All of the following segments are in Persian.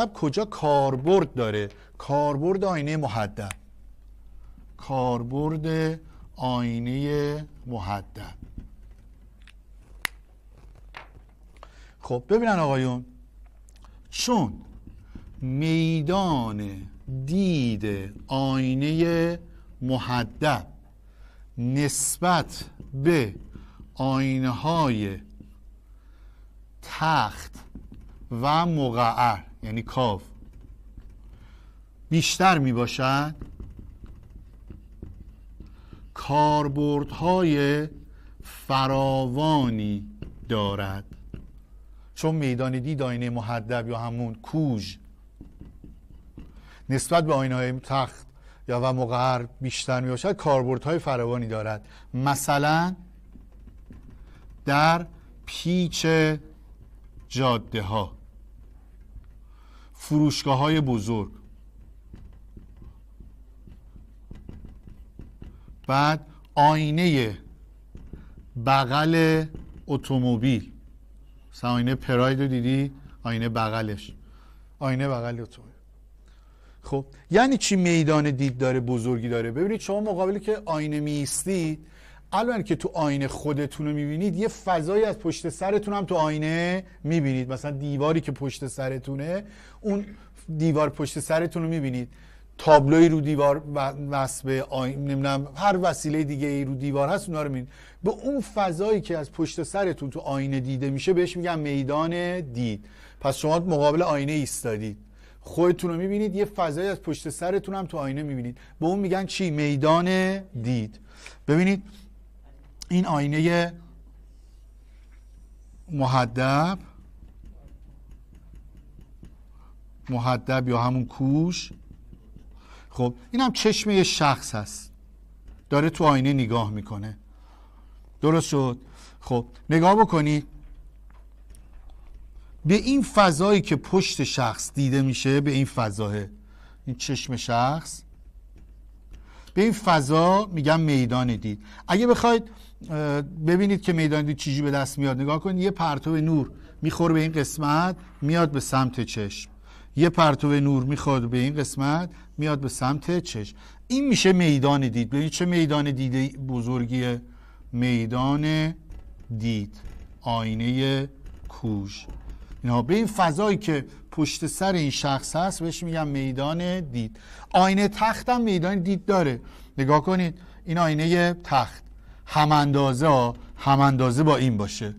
کجا کاربرد داره؟ کاربرد آینه محدب کاربرد آینه محدب خب ببینن آقایون چون میدان دید آینه محدب نسبت به آینه های تخت و مقعر یعنی کاف بیشتر می باشد کاربردهای فراوانی دارد. چون میدان دید آینه محدب یا همون کوژ. نسبت به آینه های تخت یا و مقعر بیشتر می باشد کاربردهای فراوانی دارد. مثلا در پیچ جاده ها فروشگاه های بزرگ. بعد آینه بغل اتومبیل. آینه پراید رو دیدی؟ آینه بغلش. آینه بغل اتومبیل. خب یعنی چی میدان دید داره بزرگی داره؟ ببینید شما مقابلی که آینه میستید الان که تو آینه خودتون رو می‌بینید یه فضایی از پشت سرتون هم تو آینه می‌بینید. مثلا دیواری که پشت سرتونه اون دیوار پشت سرتون رو می‌بینید. تابلوی رو دیوار وصل نمی‌دونم هر وسیله دیگه ای رو دیوار هست اونا رو می‌بینید. به اون فضایی که از پشت سرتون تو آینه دیده میشه بهش میگن میدان دید. پس شما مقابل آینه ایستادید. خودتون رو می‌بینید یه فضایی از پشت سرتون هم تو آینه می‌بینید. به اون میگن چی؟ میدان دید. ببینید این آینه محدب محدب یا همون کوش. خب این هم چشم یه شخص هست. داره تو آینه نگاه می‌کنه. درست شد؟ خب نگاه بکنید به این فضایی که پشت شخص دیده میشه به این فضاه این چشم شخص. به این فضا میگم میدان دید. اگه بخواید ببینید که میدان چیزی به دست میاد. نگاه کنید یه پرتو نور می‌خوره به این قسمت میاد به سمت چشم. یه پرتو نور می‌خواد به این قسمت میاد به سمت چشم. این میشه میدان دید. ببینید چه میدان دید بزرگیه. میدان دید. آینه کوش اینا به این فضایی که پشت سر این شخص هست بهش میگم میدان دید. آینه تخت هم میدان دید داره. نگاه کنید این آینه تخت. هم اندازه هم اندازه با این باشه.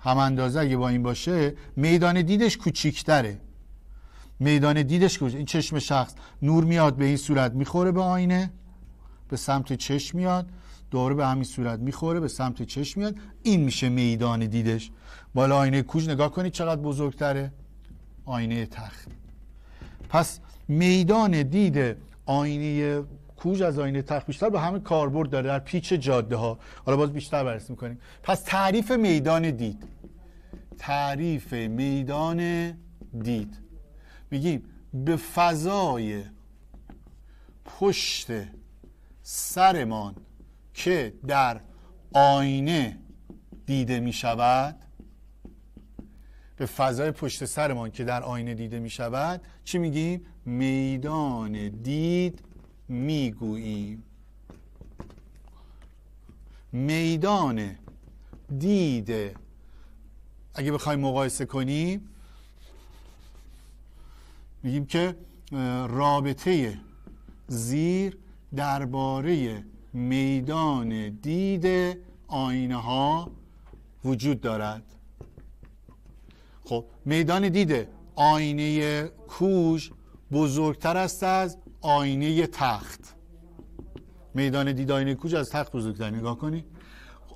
هم اندازه اگه با این باشه میدان دیدش کوچیکتره. میدان دیدش کوچیک. این چشم شخص نور میاد به این صورت می‌خوره به آینه به سمت چشم میاد دوره به همین صورت می‌خوره به سمت چشم میاد. این میشه میدان دیدش. بالا آینه کوچ نگاه کنید چقدر بزرگتره. آینه تخت. پس میدان دید آینه کوژ از آینه تخت بیشتر به همه کاربرد داره در پیچ جاده ها حالا باز بیشتر بررسی می‌کنیم. پس تعریف میدان دید. تعریف میدان دید. میگیم به فضای پشت سرمان که در آینه دیده می شود به فضای پشت سرمان که در آینه دیده می شود چی میگیم؟ میدان دید می‌گوییم میدان دید. اگه بخوایم مقایسه کنیم میگیم که رابطه زیر درباره میدان دید آینه ها وجود دارد. خب میدان دید آینه کوژ بزرگتر است از آینه تخت. میدان دید آینه کوژ از تخت بزرگتر نگاه کنید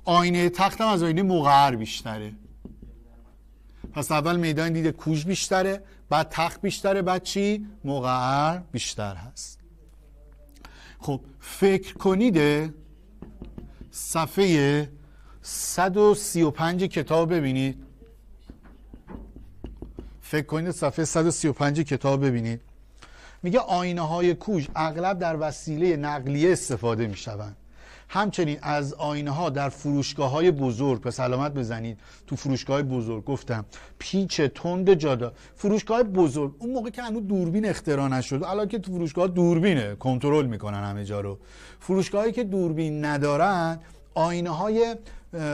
آینه تخت هم از آینه مقعر بیشتره. پس اول میدان دید کوژ بیشتره بعد تخت بیشتره بعد چی؟ مقعر بیشتر هست. خب فکر کنید صفحه 135 کتاب ببینید. فکر کنید صفحه 135 کتاب ببینید. میگه آینه های کوژ اغلب در وسیله نقلیه استفاده می شوند همچنین از آینه ها در فروشگاه های بزرگ به سلامت بزنید تو فروشگاه بزرگ گفتم پیچ تند جاده. فروشگاه بزرگ اون موقع که هنوز دوربین اختراع نشد الان که تو فروشگاه دوربینه کنترل می‌کنن همه جا رو. فروشگاهی که دوربین ندارن آینه های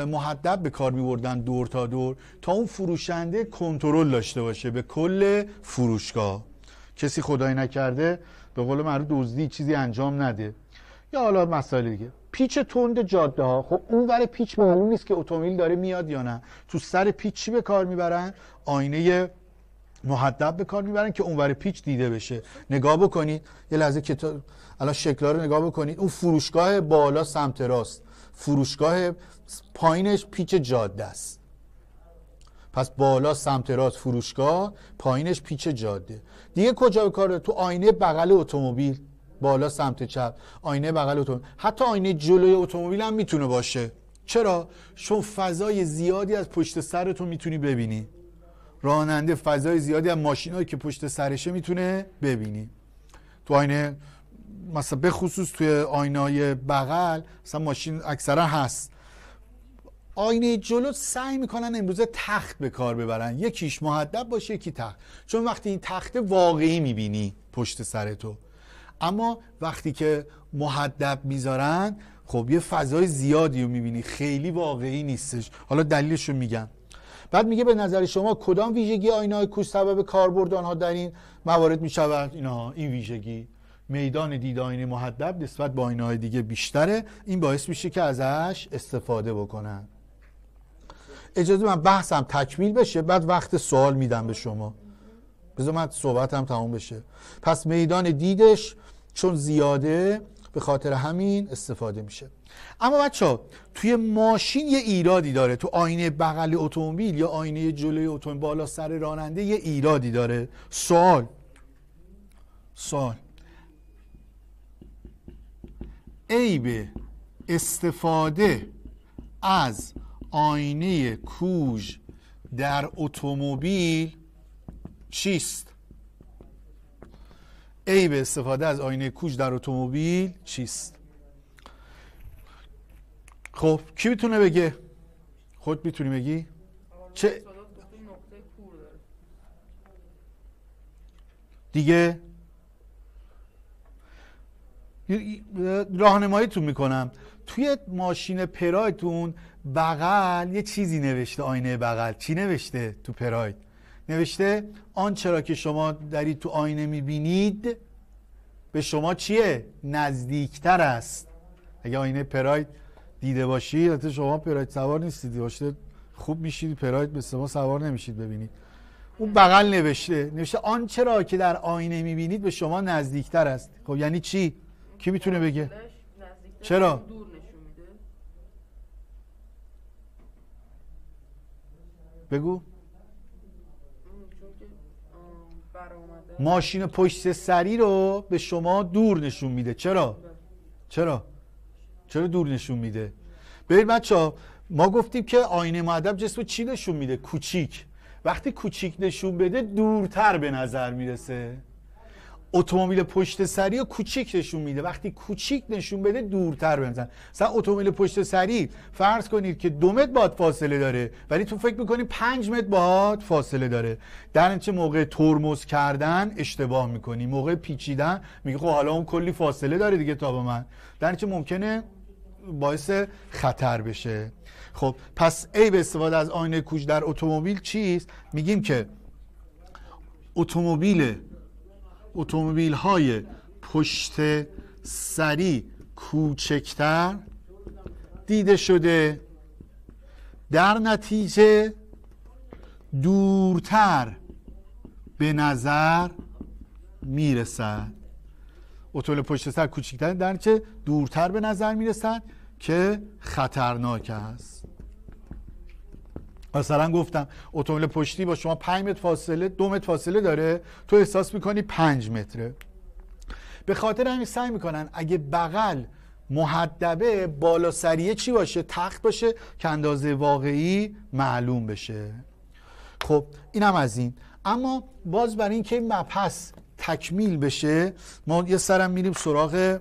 محدب به کار میبردن دور تا دور تا اون فروشنده کنترل داشته باشه به کل فروشگاه. کسی خدای نکرده به قول معروف دزدی چیزی انجام نده. یا حالا مسائل دیگه. پیچ تند جاده ها خب اون ور پیچ معلوم نیست که اتومبیل داره میاد یا نه. تو سر پیچ چی به کار می‌برن؟ آینه محدب به کار می‌برن که اونور پیچ دیده بشه. نگاه بکنید. یه لحظه کتاب الان شکل‌ها رو نگاه بکنید. اون فروشگاه بالا سمت راست. فروشگاه پایینش پیچ جاده است. پس بالا سمت راست فروشگاه پایینش پیچ جاده. دیگه کجا به کار تو آینه بغل اتومبیل بالا سمت چپ آینه بغل اتومبیل. حتی آینه جلوی اتومبیل هم می‌تونه باشه. چرا؟ چون فضای زیادی از پشت سرتون می‌تونی ببینی. راننده فضای زیادی از ماشینایی که پشت سرشه می‌تونه ببینی. تو آینه مثلا به خصوص توی آینه بغل مثلا ماشین اکثرا هست. آینه جلو سعی می‌کنن امروزه تخت به کار ببرن. یکیش محدب باشه یکی تخت. چون وقتی این تخت واقعی می‌بینی پشت سر تو. اما وقتی که محدب می‌ذارن خب یه فضای زیادی رو می‌بینی. خیلی واقعی نیستش. حالا دلیلش رو میگم. بعد میگه به نظر شما کدام ویژگی آینه های کوش سبب کاربرد آنها در این موارد می‌شود؟ اینا این ویژگی. میدان دید آینه محدب نسبت به آینه های دیگه بیشتره. این باعث میشه که ازش استفاده بکنن. اجازه من بحثم تکمیل بشه بعد وقت سوال میدم به شما. بذار من صحبتم تموم بشه. پس میدان دیدش چون زیاده به خاطر همین استفاده میشه. اما بچه توی ماشین یه ایرادی داره. تو آینه بغل اتومبیل یا آینه جلوی اتومبیل بالا سر راننده یه ایرادی داره. سوال. سوال. عیب استفاده از آینه کوژ در اتومبیل چیست؟ عیب استفاده از آینه کوچ در اتومبیل چیست؟ خب کی می‌تونه بگه؟ خود می‌تونی بگی؟ چه؟ دیگه؟ راهنماییتون می‌کنم. توی ماشین پرایتون بغل یه چیزی نوشته آینه بغل. چی نوشته تو پراید؟ نوشته آنچه را که شما دارید تو آینه می‌بینید به شما چیه؟ نزدیکتر است. اگه آینه پراید دیده باشید حتی شما پراید سوار نیستید باشه خوب میشید پراید به شما سوار نمیشید ببینید. اون بغل نوشته نوشته آنچه را که در آینه می‌بینید به شما نزدیکتر است. خب یعنی چی؟ کی می‌تونه بگه؟ چرا؟ بگو ماشین پشت سری رو به شما دور نشون میده چرا؟ چرا؟ چرا دور نشون میده؟ ببین بچه ما گفتیم که آینه معدب جسم چی نشون میده؟ کوچیک وقتی کوچیک نشون بده دورتر به نظر می‌رسه اتومبیل پشت سری و کوچیک نشون میده. وقتی کوچیک نشون بده دورتر بنزن مثلا اتومبیل پشت سری فرض کنید که دو متر باد فاصله داره ولی تو فکر می‌کنی پنج متر باد فاصله داره. در چه موقع ترمز کردن اشتباه می‌کنی. موقع پیچیدن میگه خب حالا اون کلی فاصله داره دیگه تا با من. در چه ممکنه باعث خطر بشه. خب پس ای به استفاده از آینه کوچ در اتومبیل چیست؟ میگیم که اتومبیل اتومبیل های پشت سری کوچکتر دیده شده. در نتیجه دورتر به نظر می‌رسد. اتومبیل پشت سر کوچکتر در چه دورتر به نظر می‌رسد که خطرناک است. مثلا گفتم اتومبیل پشتی با شما 5 متر فاصله دو متر فاصله داره. تو احساس می‌کنی 5 متره. به خاطر همین سعی می‌کنن اگه بغل محدبه بالا سریه چی باشه؟ تخت باشه که اندازه واقعی معلوم بشه. خب اینم از این. اما باز برای اینکه این مبحث تکمیل بشه ما یه سرم میریم سراغ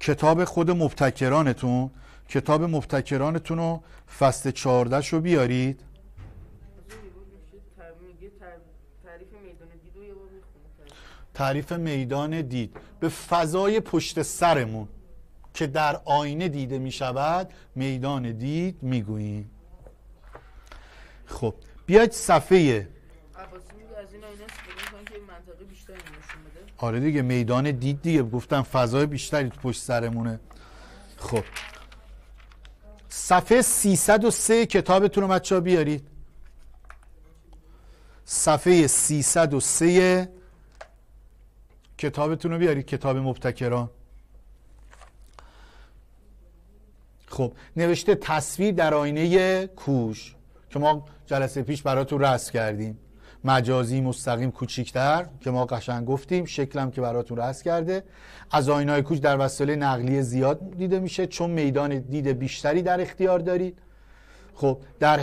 کتاب خود مبتکرانتون. کتاب مبتکرانتون رو فصل 14 رو بیارید. تعریف میدان دید. به فضای پشت سرمون که در آینه دیده می شود میدان دید می گوییم خب بیاید صفحه آره دیگه میدان دید دیگه. گفتم فضای بیشتری پشت سرمونه. خب. صفحه 303 کتابتون رو بچه بیارید. صفحه 303 کتابتون رو بیارید کتاب مبتکران. خب نوشته تصویر در آینه کوش که ما جلسه پیش براتون رسم کردیم. مجازی مستقیم کوچیکتر که ما قشنگ گفتیم شکلم که براتون رسم کرده. از آینه های کوچ در وسیله نقلیه زیاد دیده میشه چون میدان دید بیشتری در اختیار دارید. خب در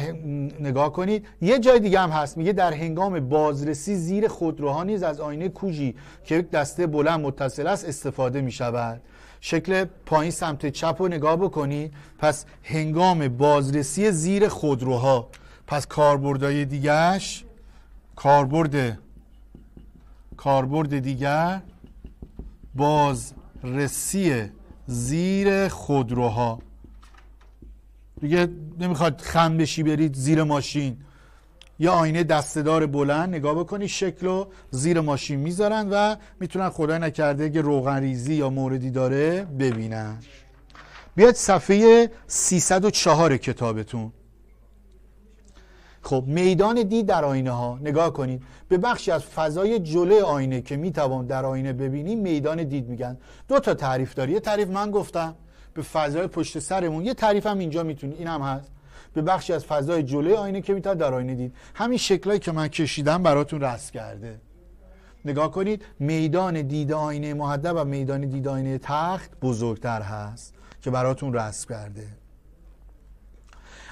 نگاه کنید یه جای دیگه هم هست میگه در هنگام بازرسی زیر خودروها نیز از آینه کوژی که یک دسته بلند متصل است استفاده می شود شکل پایین سمت چپ رو نگاه بکنید. پس هنگام بازرسی زیر خودروها پس کاربردهای دیگهش کاربرد کاربرد دیگر بازرسی زیر خودروها. دیگه نمی‌خواد خم بشی برید زیر ماشین. یا آینه دستدار بلند نگاه بکنی شکل رو زیر ماشین می‌ذارن و می‌تونن خدای نکرده اگه روغن ریزی یا موردی داره ببینن. بیاید صفحه 304 کتابتون. خب میدان دید در آینه ها نگاه کنید. به بخشی از فضای جلوی آینه که می‌توان در آینه ببینیم میدان دید میگن. دو تا تعریف داری یه تعریف من گفتم. به فضای پشت سرمون. یه تعریف هم اینجا می‌تونی. این هم هست. به بخشی از فضای جلوی آینه که می‌تونه در آینه دید. همین شکلایی که من کشیدم براتون رسم کرده. نگاه کنید. میدان دید آینه محدب و میدان دید آینه تخت بزرگتر هست که براتون رسم کرده.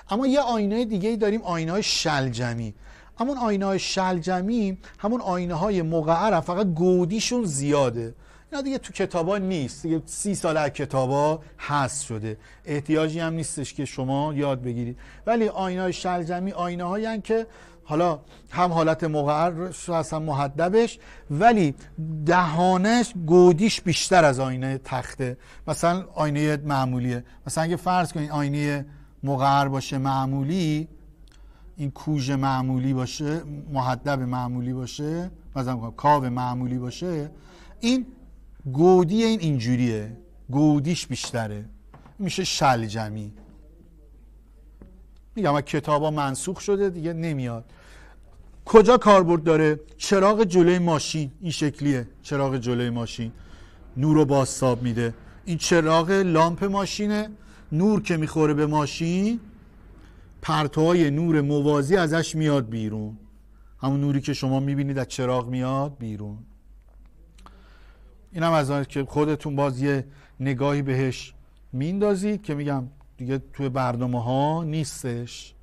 اما یه آینه دیگه ای داریم آینه های شلجمی. همون آینه های شلجمی همون آینه های مقعر فقط گودیشون زیاده. اینا دیگه تو کتابا نیست. دیگه سی سال از کتابا هست شده. احتیاجی هم نیستش که شما یاد بگیرید. ولی آینه های شلجمی آینه هایی که حالا هم حالت مقعر هستن محدبش ولی دهانش گودیش بیشتر از آینه تخته. مثلا آینه معمولیه. مثلا اگه فرض کنید آینه مقعر باشه معمولی این کوژ معمولی باشه محدب معمولی باشه مثلا کاو معمولی باشه این گودی این اینجوریه. گودیش بیشتره. میشه شلجمی میگم کتابا منسوخ شده دیگه نمیاد. کجا کاربرد داره؟ چراغ جلوی ماشین. این شکلیه. چراغ جلوی ماشین. نور رو بازتاب میده. این چراغ لامپ ماشینه. نور که می‌خوره به ماشین پرتوهای نور موازی ازش میاد بیرون. همون نوری که شما می‌بینید از چراغ میاد بیرون. این هم از که خودتون باز یه نگاهی بهش میندازید که میگم دیگه توی برنامه ها نیستش.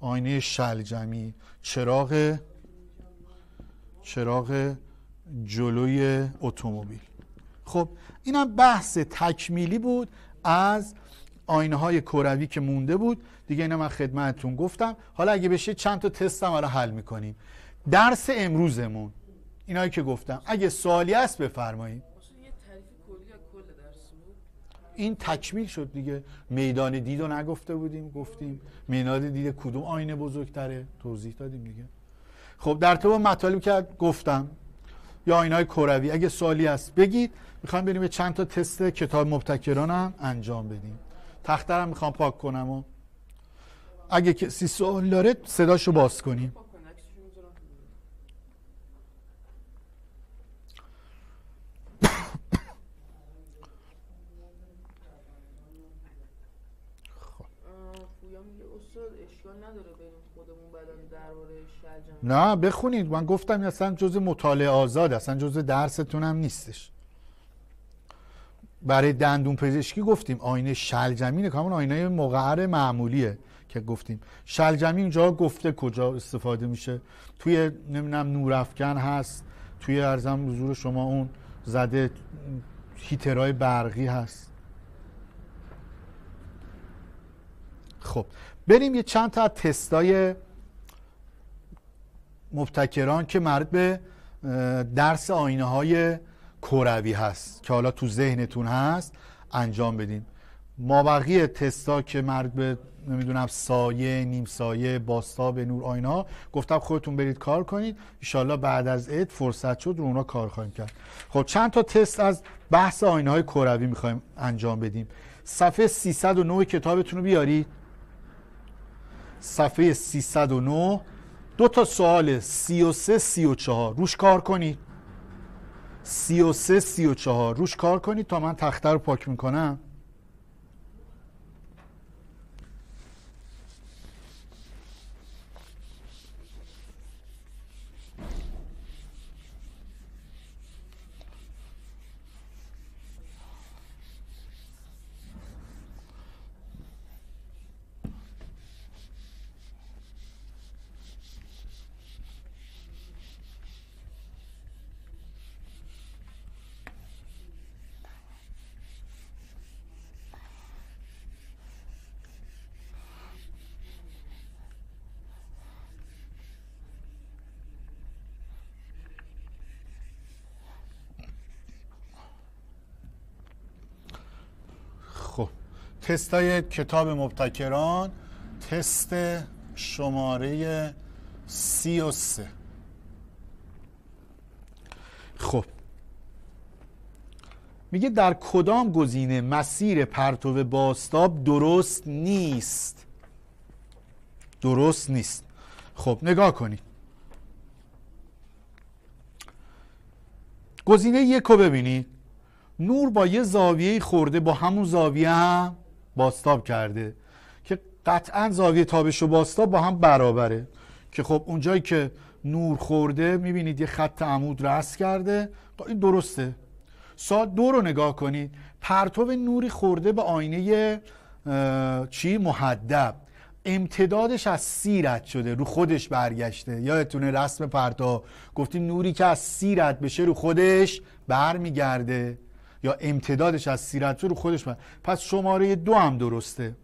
آینه شلجمی چراغ چراغ جلوی اتومبیل. خب اینم بحث تکمیلی بود از آینه های کروی که مونده بود. دیگه اینا من خدمتتون گفتم. حالا اگه بشه چند تا تست هم حل می‌کنیم. درس امروزمون. اینایی که گفتم. اگه سوالی هست بفرمایید. این تکمیل شد دیگه. میدان دید رو نگفته بودیم گفتیم. میدان دید کدوم آینه بزرگتره؟ توضیح دادیم دیگه. خب در تو مطالب که گفتم یا آینه های کروی اگه سوالی هست بگید. می‌خوام بریم چند تا تست کتاب مبتکران هم انجام بدیم. تخترم می‌خوام پاک کنم و اگه کسی سوال داره صداشو باز کنیم. نه بخونید. من گفتم اصلا جز مطالعه آزاد اصلا جز درستون هم نیستش. برای دندون پزشکی گفتیم آینه شلجمینه کامون آینه مقعر معمولیه که گفتیم. شلجمین جا گفته کجا استفاده میشه؟ توی نمی‌دونم نورافکن هست توی ارزم حضور شما اون زده هیترهای برقی هست. خب بریم یه چند تا تستای مبتکران که مربوط به درس آینه های کروی هست که حالا تو ذهنتون هست انجام بدین. ما بقیه تستا که مرد به نمی‌دونم سایه نیم سایه باستاب نور آینا. گفتم خودتون برید کار کنید. ایشالله بعد از عید فرصت شد رو اونا کار خواهیم کرد. خب چند تا تست از بحث آینه های کروی می‌خوایم انجام بدیم. صفحه 309 کتابتون رو بیارید صفحه 309 دو تا سوال 33 34 روش کار کنید. 33 34 روش کار کنید تا من تخته رو پاک می‌کنم. تستای کتاب مبتکران تست شماره سی و سه. خب. میگه در کدام گزینه مسیر پرتو باستاب درست نیست؟ درست نیست. خب نگاه کنید گزینه یک رو ببینید نور با یه زاویه خورده با همون زاویه هم باستاب کرده که قطعا زاویه تابش و باستاب با هم برابره. که خب اونجایی که نور خورده می‌بینید یه خط عمود رست کرده. خب این درسته. سال دو رو نگاه کنید. پرتو نوری خورده به آینه چی؟ محدب. امتدادش از سی رد شده. رو خودش برگشته. یادتونه رسم پرتو؟ گفتیم نوری که از سی رد بشه رو خودش برمیگرده. یا امتدادش از سیرت رو خودش من. پس شماره دو هم درسته.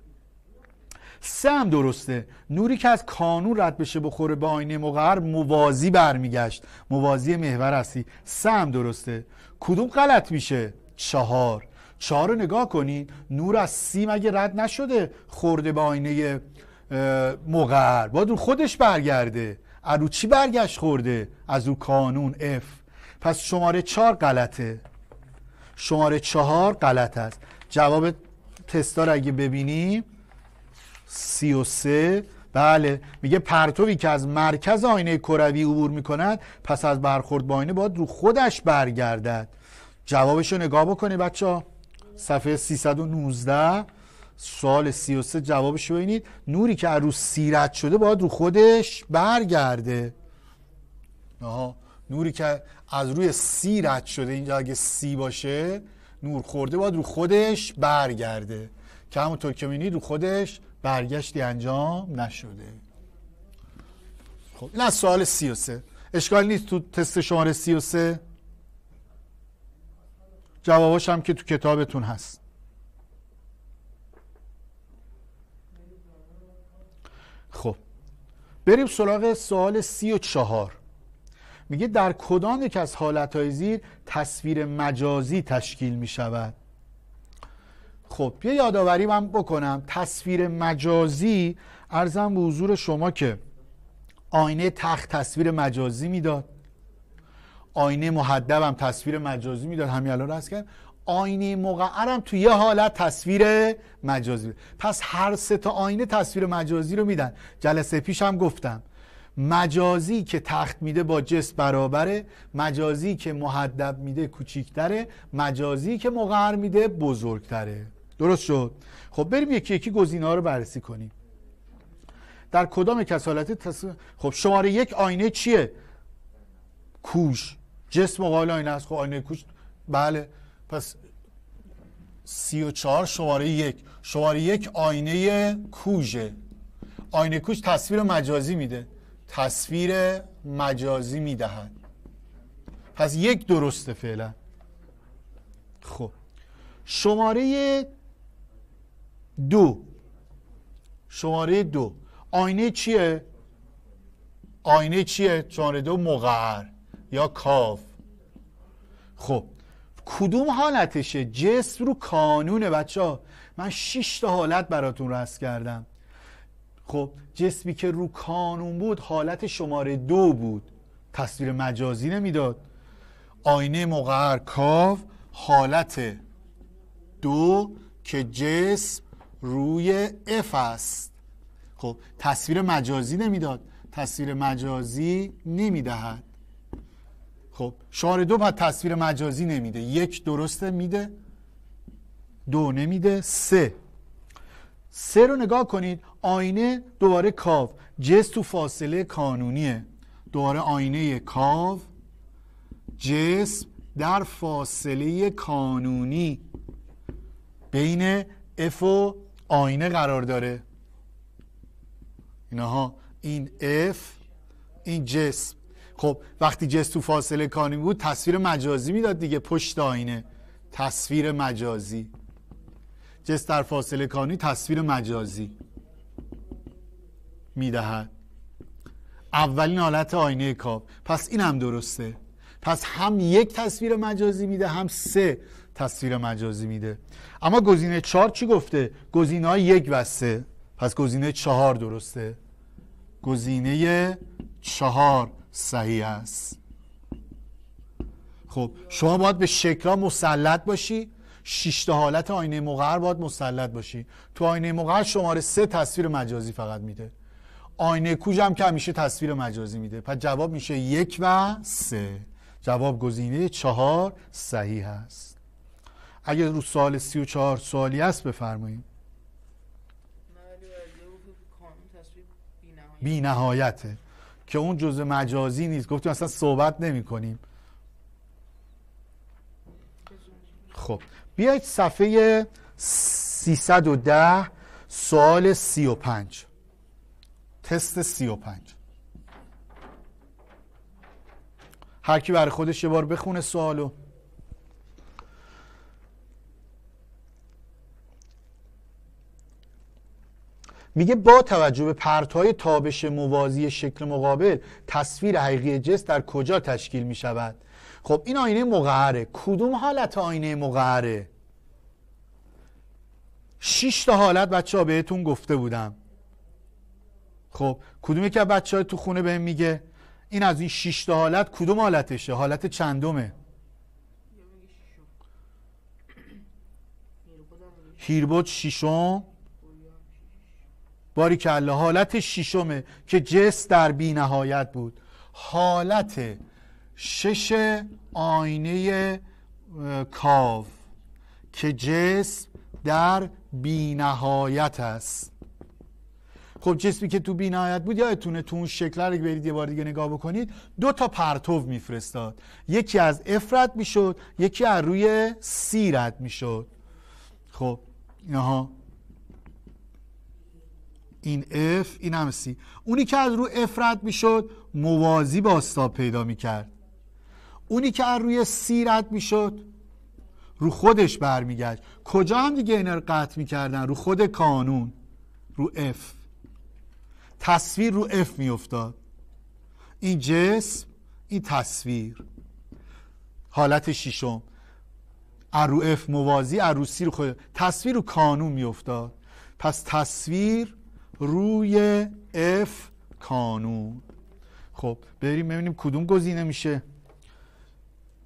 سه هم درسته. نوری که از کانون رد بشه بخوره به آینه مقر موازی برمیگشت. موازی محور هستی سه هم درسته. کدوم غلط میشه؟ چهار. چهار رو نگاه کنید. نور از سی مگه رد نشده خورده به آینه مقر باید خودش برگرده. از چی برگشت خورده؟ از رو کانون اف پس شماره چهار غلطه. شماره چهار غلط است. جواب تستا رو اگه ببینیم سی و سه. بله میگه پرتوی که از مرکز آینه کروی عبور می‌کند پس از برخورد با آینه باید رو خودش برگردد. جوابش رو نگاه بکنی بچه ها صفحه 319 سوال 33 جوابش رو ببینید. نوری که از رو سیرت شده باید رو خودش برگرده. آها نوری که از روی سی رد شده. اینجا اگه سی باشه نور خورده باید رو خودش برگرده. که همونطور که می‌بینید رو خودش برگشتی انجام نشده. خب این از سوال سی و سه. اشکال نیست تو تست شماره سی و سه؟ جواباش هم که تو کتابتون هست. خب بریم سراغ سوال سی و چهار. میگه در کدام یک از حالتهای زیر تصویر مجازی تشکیل می شود خب یه یادآوری من بکنم. تصویر مجازی ارزم به حضور شما که آینه تخت تصویر مجازی می‌داد. آینه محدب هم تصویر مجازی می‌داد. همین الان رست کرد آینه مقعرم تو یه حالت تصویر مجازی. پس هر سه تا آینه تصویر مجازی رو میدن. جلسه پیش هم گفتم. مجازی که تخت میده با جس برابره مجازی که محدب میده کوچیکتره مجازی که مقر میده بزرگتره. درست شد؟ خب بریم یکی یکی گزینه ها رو بررسی کنیم. در کدام کسالتی تص... خب شماره یک آینه چیه؟ کوش. جسم مقابل آینه است. خب آینه کوش. بله. پس سی و چهار شماره یک. شماره یک آینه کوژه. آینه کوش تصویر مجازی میده. تصویر مجازی می‌دهد. پس یک درسته فعلا. خب. شماره دو. شماره دو. آینه چیه؟ آینه چیه؟ شماره دو مقعر یا کاف. خب. کدوم حالتشه؟ جسم رو کانونه بچه ها من شش تا حالت براتون رست کردم. خب جسمی که رو کانون بود حالت شماره دو بود. تصویر مجازی نمی‌داد. آینه مقعر کاف حالت دو که جسم روی اف است. خب تصویر مجازی نمی‌داد. تصویر مجازی نمی‌دهد. خب شماره دو بعد تصویر مجازی نمیده. یک درسته میده دو نمیده سه. سه رو نگاه کنید آینه دوباره کاف جس تو فاصله کانونیه. دوباره آینه کاف جسم در فاصله کانونی. بین اف و آینه قرار داره. اینها این اف این جسم خب وقتی جسم تو فاصله کانونی بود تصویر مجازی می‌داد دیگه پشت آینه. تصویر مجازی. جس در فاصله کانی تصویر مجازی می‌دهد. اولین حالت آینه کاف پس این هم درسته. پس هم یک تصویر مجازی میده هم سه تصویر مجازی میده. اما گزینه چهار چی گفته؟ گزینه های یک و سه. پس گزینه چهار درسته. گزینه چهار صحیح است. خب شما باید به شکل مسلط باشی. شش حالت آینه مقر باید مسلط باشی. تو آینه مقر شماره سه تصویر مجازی فقط میده. آینه کوژ هم که همیشه تصویر مجازی میده. پس جواب میشه یک و سه. جواب گزینه چهار صحیح هست اگر رو سال سی و چهار سوالی هست بفرمایید. بی نهایته که اون جزء مجازی نیست. گفتیم اصلا صحبت نمی کنیم خب. بیایید صفحه 310 سوال 35 تست 35 هر کی برای خودش یه بار بخونه سوالو. میگه با توجه به پرتهای تابش موازی شکل مقابل تصویر حقیقی جس در کجا تشکیل می شود خب این آینه مقعره کدوم حالت آینه مقعره شش تا حالت بچه ها بهتون گفته بودم. خب کدومی که بچه های تو خونه بهم میگه این از این شش تا حالت کدوم حالتشه؟ حالت چندمه؟ هیربود شیشم باری کلا حالت شیشمه که جس در بی نهایت بود. حالت شش آینه کاو که جسم در بی نهایت است. خب جسمی که تو بی نهایت بود یادتونه تو اون شکل رو برید یه بار دیگه نگاه بکنید دو تا پرتو میفرستاد. یکی از افرد می‌شد یکی از روی سی رد می‌شد. خب اینها. این F این هم C. اونی که از رو F رد می‌شد موازی با پیدا می‌کرد. اونی که از روی C رد می‌شد رو خودش برمیگشت. کجا هم دیگه اینا رو قطع می‌کردن؟ رو خود کانون رو F تصویر رو F میافتاد. این جسم این تصویر. حالت شیشم رو F موازی رو C رو خود. تصویر رو کانون میافتاد. پس تصویر روی اف کانون. خب بریم ببینیم کدوم گزینه میشه.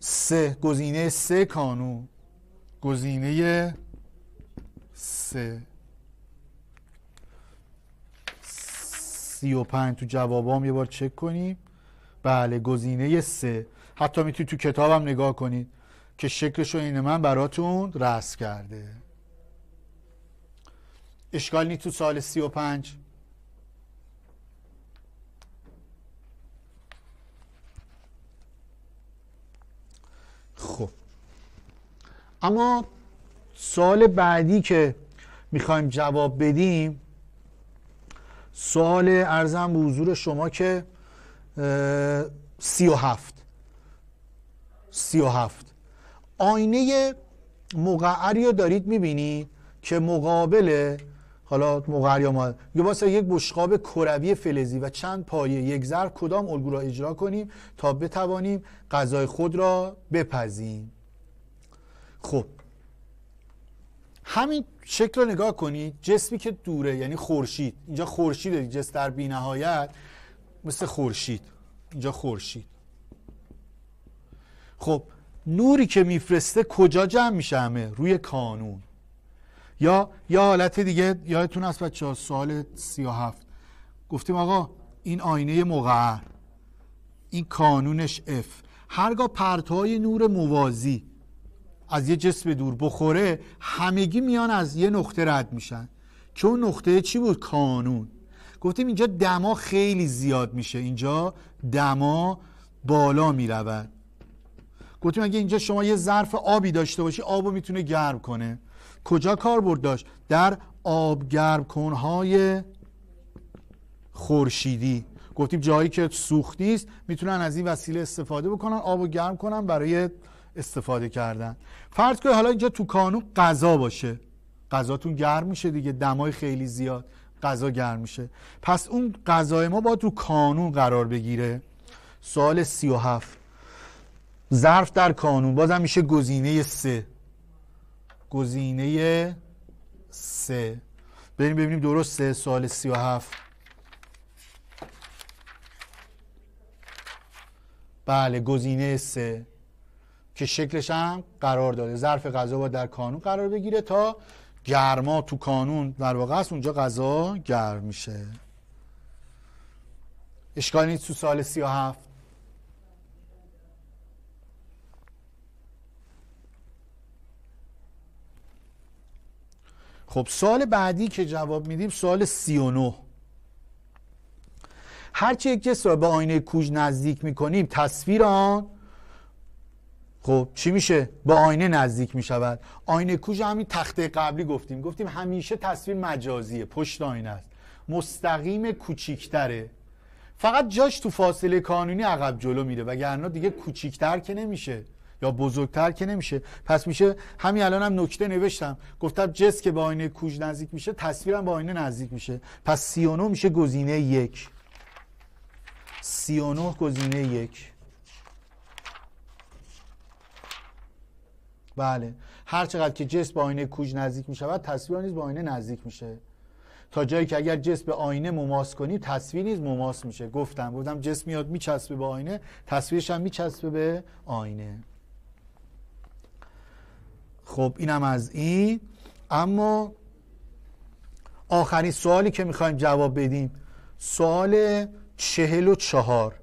سه گزینه سه کانون گزینه سه. سی و پنج تو جوابام یه بار چک کنیم. بله گزینه سه. حتی می‌تونید تو کتابم نگاه کنید که شکلشو این من براتون رسم کرده. اشکال نیست تو سال سی و پنج خب. اما سال بعدی که می‌خوایم جواب بدیم سوال ارزم به حضور شما که سی و هفت. سی و هفت. آینه مقعری رو دارید می‌بینید که مقابل حالا مقر یا ما یا واسه یک بشقاب کروی فلزی و چند پایه یک ظرف کدام الگو را اجرا کنیم تا بتوانیم غذای خود را بپزیم؟ خب. همین شکل رو نگاه کنید. جسمی که دوره یعنی خورشید. اینجا خورشید جسم در بینهایت مثل خورشید. اینجا خورشید. خب نوری که میفرسته کجا جمع میشه همه؟ روی کانون. یا یا حالت دیگه یادتون هست بچه سوال 37 گفتیم آقا این آینه مقعر این کانونش F. هرگاه پرتهای نور موازی از یه جسم دور بخوره همگی میان از یه نقطه رد میشن. که اون نقطه چی بود؟ کانون. گفتیم اینجا دما خیلی زیاد میشه. اینجا دما بالا می‌رود. گفتیم اگه اینجا شما یه ظرف آبی داشته باشی آبو می‌تونه گرم کنه. کجا کاربرد داشت؟ در آب گرم کنهای خورشیدی. گفتیم جایی که سوخت نیست می‌تونن از این وسیله استفاده بکنن آبو گرم کنن برای استفاده کردن. فرض کنید حالا اینجا تو کانون غذا باشه. غذاتون گرم میشه دیگه دمای خیلی زیاد غذا گرم میشه. پس اون غذای ما باید رو کانون قرار بگیره. سوال سی و هفت. ظرف در کانون بازم میشه گزینه سه. گزینه سه. بریم ببینیم درسته سوال سی و هفت. بله گزینه سه. که شکلش هم قرار داده. ظرف غذا باید در کانون قرار بگیره تا گرما تو کانون. در واقع است اونجا غذا گرم میشه. اشکال تو سال سی و هفت. خب سال بعدی که جواب میدیم سال سی و نو هرچی یک جسم را به آینه کوژ نزدیک می‌کنیم تصویر آن خب چی میشه؟ با آینه نزدیک می‌شود. آینه کوژ همین تخته قبلی گفتیم. گفتیم همیشه تصویر مجازیه پشت آینه است. مستقیم کوچیکتره. فقط جاش تو فاصله کانونی عقب جلو میره وگرنه دیگه کوچیکتر که نمیشه. یا بزرگتر که نمیشه. پس میشه همین الان هم نکته نوشتم. گفتم جس که به آینه کوژ نزدیک میشه تصویرم به آینه نزدیک میشه. پس 39 میشه گزینه یک. 39 گزینه یک. بله. هر چقدر که جسم به آینه کوژ نزدیک می شود تصویر نیز به آینه نزدیک میشه. تا جایی که اگر جسم به آینه مماس کنی تصویر نیز مماس میشه. گفتم. گفتم جسم میاد میچسبه به آینه تصویرش هم میچسبه به آینه. خب اینم از این. اما آخرین سوالی که می‌خوایم جواب بدیم سوال چهل و چهار.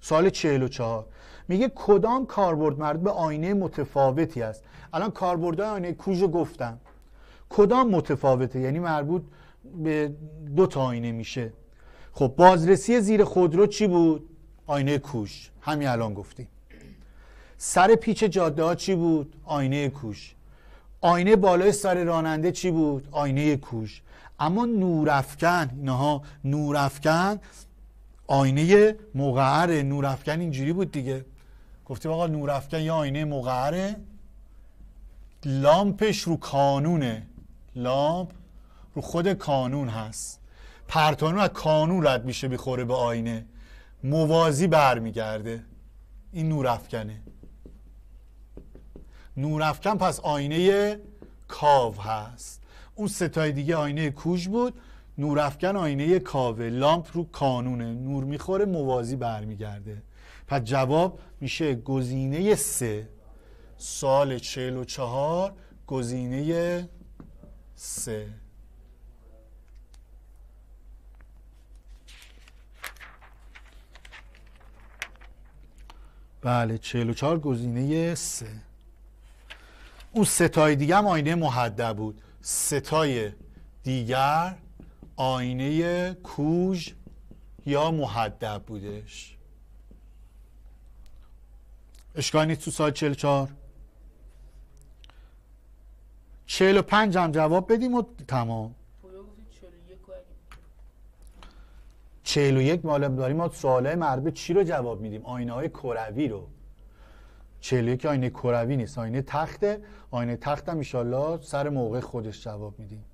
سال چهل و چهار. میگه کدام کاربرد مربوط به آینه متفاوتی است؟ الان کاربردهای آینه کوژ گفتم. کدام متفاوته؟ یعنی مربوط به دو تا آینه میشه. خب بازرسی زیر خودرو چی بود؟ آینه کوش همین الان گفتیم. سر پیچ جاده ها چی بود؟ آینه کوش. آینه بالای سر راننده چی بود؟ آینه کوش. اما نورافکن اینها نورافکن آینه مقعر نورافکن اینجوری بود دیگه. گفتیم آقا نورافکن یا آینه مقعره لامپش رو کانونه. لامپ رو خود کانون هست. پرتانون از کانون رد میشه بیخوره به آینه. موازی برمیگرده. این نورافکنه نورافکن پس آینه کاو هست. اون ستای دیگه آینه کوژ بود. نورافکن آینه کاوه لامپ رو کانونه. نور می‌خوره موازی برمیگرده. پس جواب میشه گزینه سه. سال چهل و چهار گزینه سه. بله چهل و چهار گزینه سه. اون ستای دیگه هم آینه محدب بود. ستای دیگر آینه کوژ یا محدب بودش. اشکال نیست تو سال 44 45 هم جواب بدیم و تمام. 41 مال داریم ما سواله مربوط چی رو جواب میدیم؟ آینه های کروی رو. 41 آینه کروی نیست آینه تخته آینه تخت هم سر موقع خودش جواب میدیم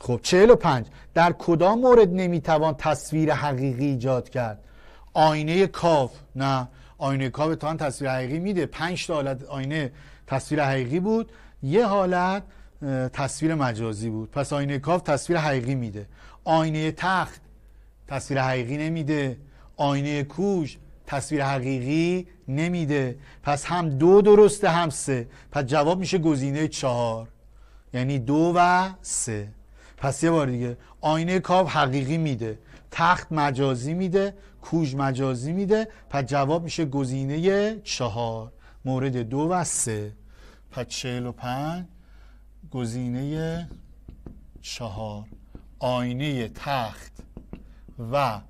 خب 45 در کدام مورد نمی‌توان تصویر حقیقی ایجاد کرد؟ آینه کاف. نه آینه کاف تا تصویر حقیقی میده. 5 تا حالت آینه تصویر حقیقی بود. یه حالت تصویر مجازی بود. پس آینه کاف تصویر حقیقی میده. آینه تخت تصویر حقیقی نمیده. آینه کوش تصویر حقیقی نمیده. پس هم دو درسته هم سه. پس جواب میشه گزینه چهار. یعنی دو و سه. پس یه بار دیگه. آینه کاف حقیقی میده. تخت مجازی میده. کوژ مجازی میده. پس جواب میشه گزینه چهار. مورد دو و سه. پس چهل و پنج. گزینه چهار. آینه تخت و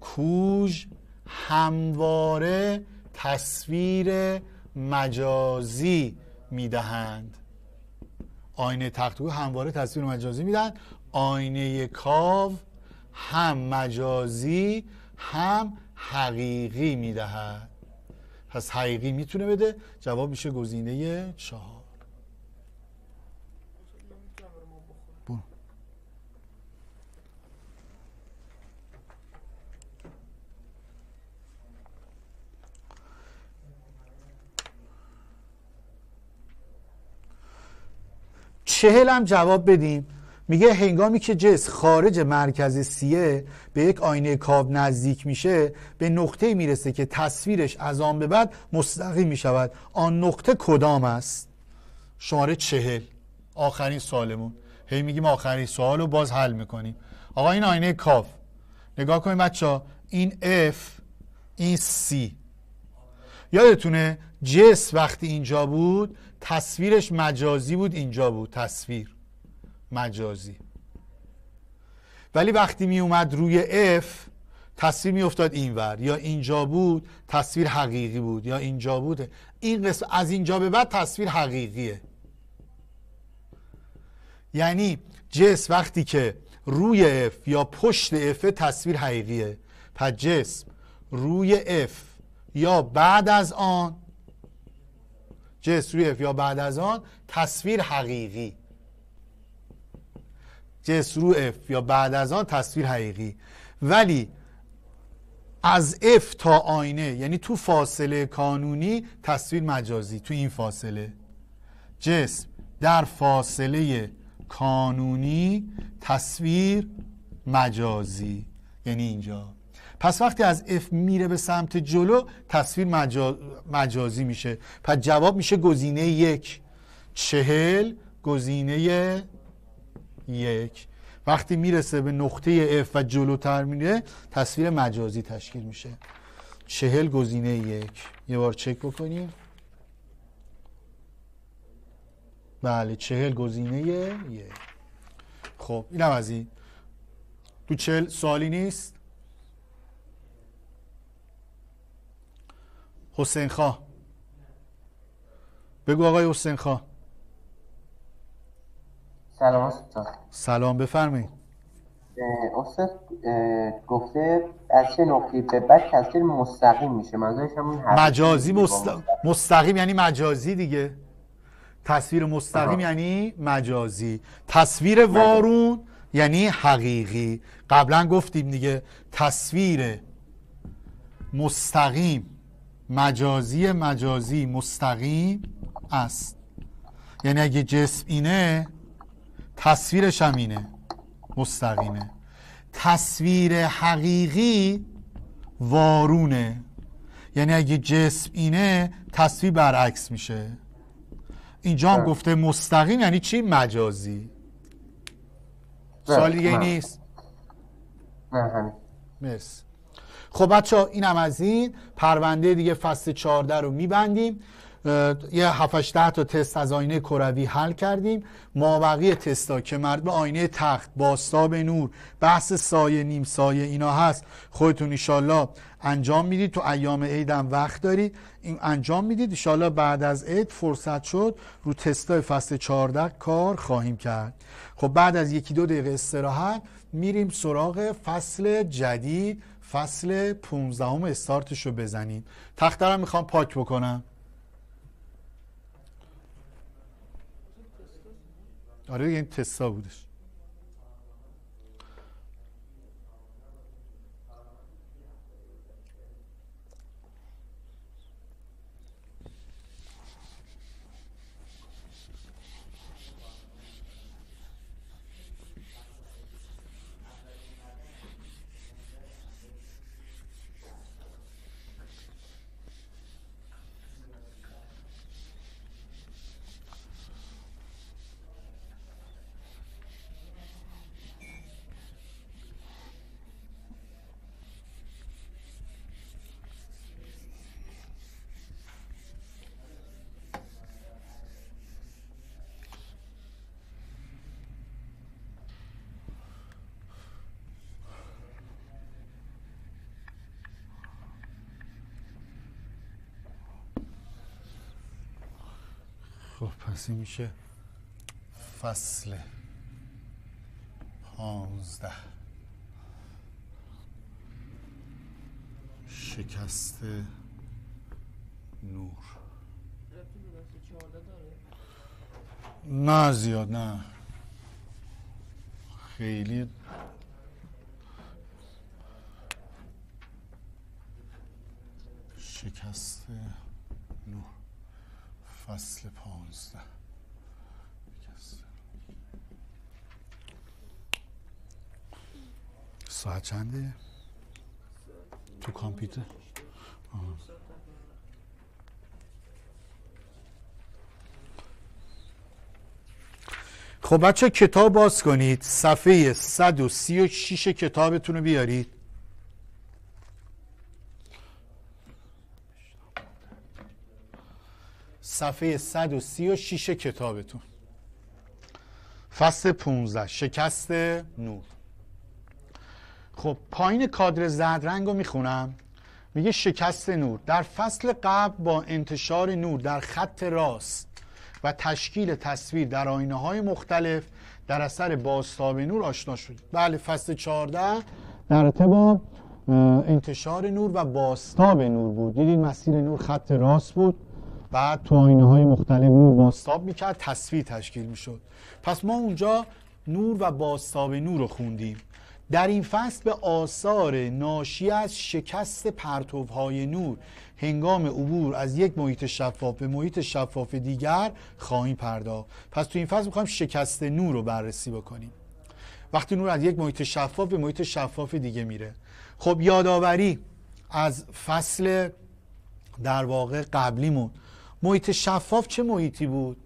کوژ همواره تصویر مجازی می‌دهند. آینه تختگو همواره تصویر مجازی میدن آینه کاو هم مجازی هم حقیقی می‌دهد. پس حقیقی می‌تونه بده. جواب میشه گزینه چهار. چهل هم جواب بدیم. میگه هنگامی که جس خارج مرکز سیه به یک آینه کاو نزدیک میشه به نقطه می‌رسه که تصویرش از آن به بعد مستقیم می‌شود. آن نقطه کدام است؟ شماره چهل. آخرین سوالمون. هی میگیم آخرین سوال رو باز حل می‌کنیم. آقا این آینه کاف نگاه کنیم بچه این F این C. یادتونه جس وقتی اینجا بود تصویرش مجازی بود اینجا بود تصویر مجازی. ولی وقتی می اومد روی F تصویر می افتاد اینور. یا اینجا بود تصویر حقیقی بود یا اینجا بود این قسم از اینجا به بعد تصویر حقیقیه. یعنی جس وقتی که روی F یا پشت F تصویر حقیقیه. پس جسم روی F یا بعد از آن جس روی F یا بعد از آن تصویر حقیقی. جس رو F یا بعد از آن تصویر حقیقی. ولی از F تا آینه یعنی تو فاصله کانونی تصویر مجازی تو این فاصله. جسم در فاصله کانونی تصویر مجازی. یعنی اینجا. پس وقتی از اف میره به سمت جلو تصویر مجازی میشه. پس جواب میشه گزینه یک. چهل گزینه یک. وقتی می‌رسه به نقطه F و جلوتر میره تصویر مجازی تشکیل میشه. چهل گزینه یک. یه بار چک بکنیم. بله چهل گزینه یک. خب اینم از این. تو چهل سوالی نیست؟ حسین خواه بگو آقای حسین خواه سلام استاد. سلام بفرمایید. استاد گفته از چه نقطه به بعد تصویر مستقیم میشه؟ منظورش همون مجازی مست... مستقیم. یعنی مجازی دیگه. تصویر مستقیم آه. یعنی مجازی. تصویر وارون یعنی حقیقی. قبلا گفتیم دیگه تصویر مستقیم. مجازی مجازی مستقیم است. یعنی اگه جسم اینه تصویرش هم اینه. مستقیمه. تصویر حقیقی وارونه. یعنی اگه جسم اینه تصویر برعکس میشه. اینجا هم گفته مستقیم یعنی چی؟ مجازی. سوال دیگه نیست؟ نه مرسی. خب بچه ها این هم از این. پرونده دیگه فصل 14 رو میبندیم. یه 7 تا تست از آینه کروی حل کردیم. ما بقیه تستا که مرد به آینه تخت باستاب نور بحث سایه نیم سایه اینا هست. خودتون ایشالله انجام می‌دید. تو ایام عیدم وقت دارید. این انجام می‌دید. ایشالله بعد از عید فرصت شد رو تستای فصل 14 کار خواهیم کرد. خب بعد از یکی دو دقیقه استراحت میریم سراغ فصل جدید. فصل 15 هم استارتش رو بزنیم. تخترم می‌خوام پاک بکنم. آره این تستا بودش. این میشه. فصل پانزده. شکست نور. نه زیاد نه. خیلی. شکست نور. فصل پانزده. ساعت چنده؟ تو کامپیوتر؟ خب بچه کتاب باز کنید. صفحه 136 کتابتون رو بیارید. صفحه 136 کتابتون. فصل 15 شکست نور. خب پایین کادر زرد رنگ رو می‌خونم. میگه شکست نور. در فصل قبل با انتشار نور در خط راست و تشکیل تصویر در آینه های مختلف در اثر بازتاب نور آشنا شدید. بله فصل 14 در ارتباط انتشار نور و باستاب نور بود. دیدید مسیر نور خط راست بود؟ بعد تو آینه های مختلف نور باستاب می‌کرد تصویر تشکیل می‌شد. پس ما اونجا نور و باستاب نور رو خوندیم. در این فصل به آثار ناشی از شکست پرتوهای نور هنگام عبور از یک محیط شفاف به محیط شفاف دیگر خواهیم پرداخت. پس تو این فصل می‌خوایم شکست نور رو بررسی بکنیم. وقتی نور از یک محیط شفاف به محیط شفاف دیگه میره. خب یادآوری از فصل در واقع قبلیمون. محیط شفاف چه محیطی بود؟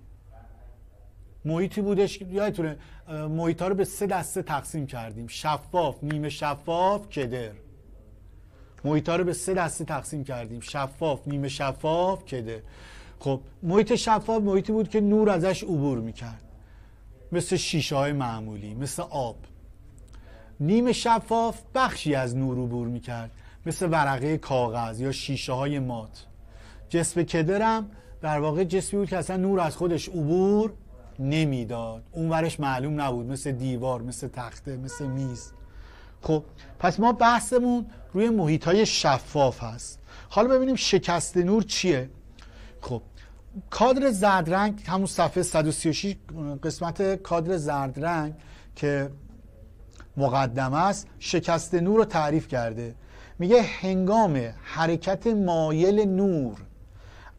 محیطی بودش یادتونه محیط ها رو به سه دسته تقسیم کردیم. شفاف نیمه شفاف کدر. محیط ها رو به سه دسته تقسیم کردیم. شفاف نیمه شفاف کدر. خب محیط شفاف محیطی بود که نور ازش عبور می‌کرد. مثل شیشه های معمولی مثل آب. نیمه شفاف بخشی از نور عبور می‌کرد مثل ورقه کاغذ یا شیشه های مات. جسم کدرم در واقع جسمی بود که اصلا نور از خودش عبور نمی‌داد. اون ورش معلوم نبود. مثل دیوار مثل تخته مثل میز. خب پس ما بحثمون روی محیط های شفاف هست. حالا ببینیم شکست نور چیه. خب کادر زرد رنگ همون صفحه 136 قسمت کادر زرد رنگ که مقدمه است شکست نور رو تعریف کرده. میگه هنگام حرکت مایل نور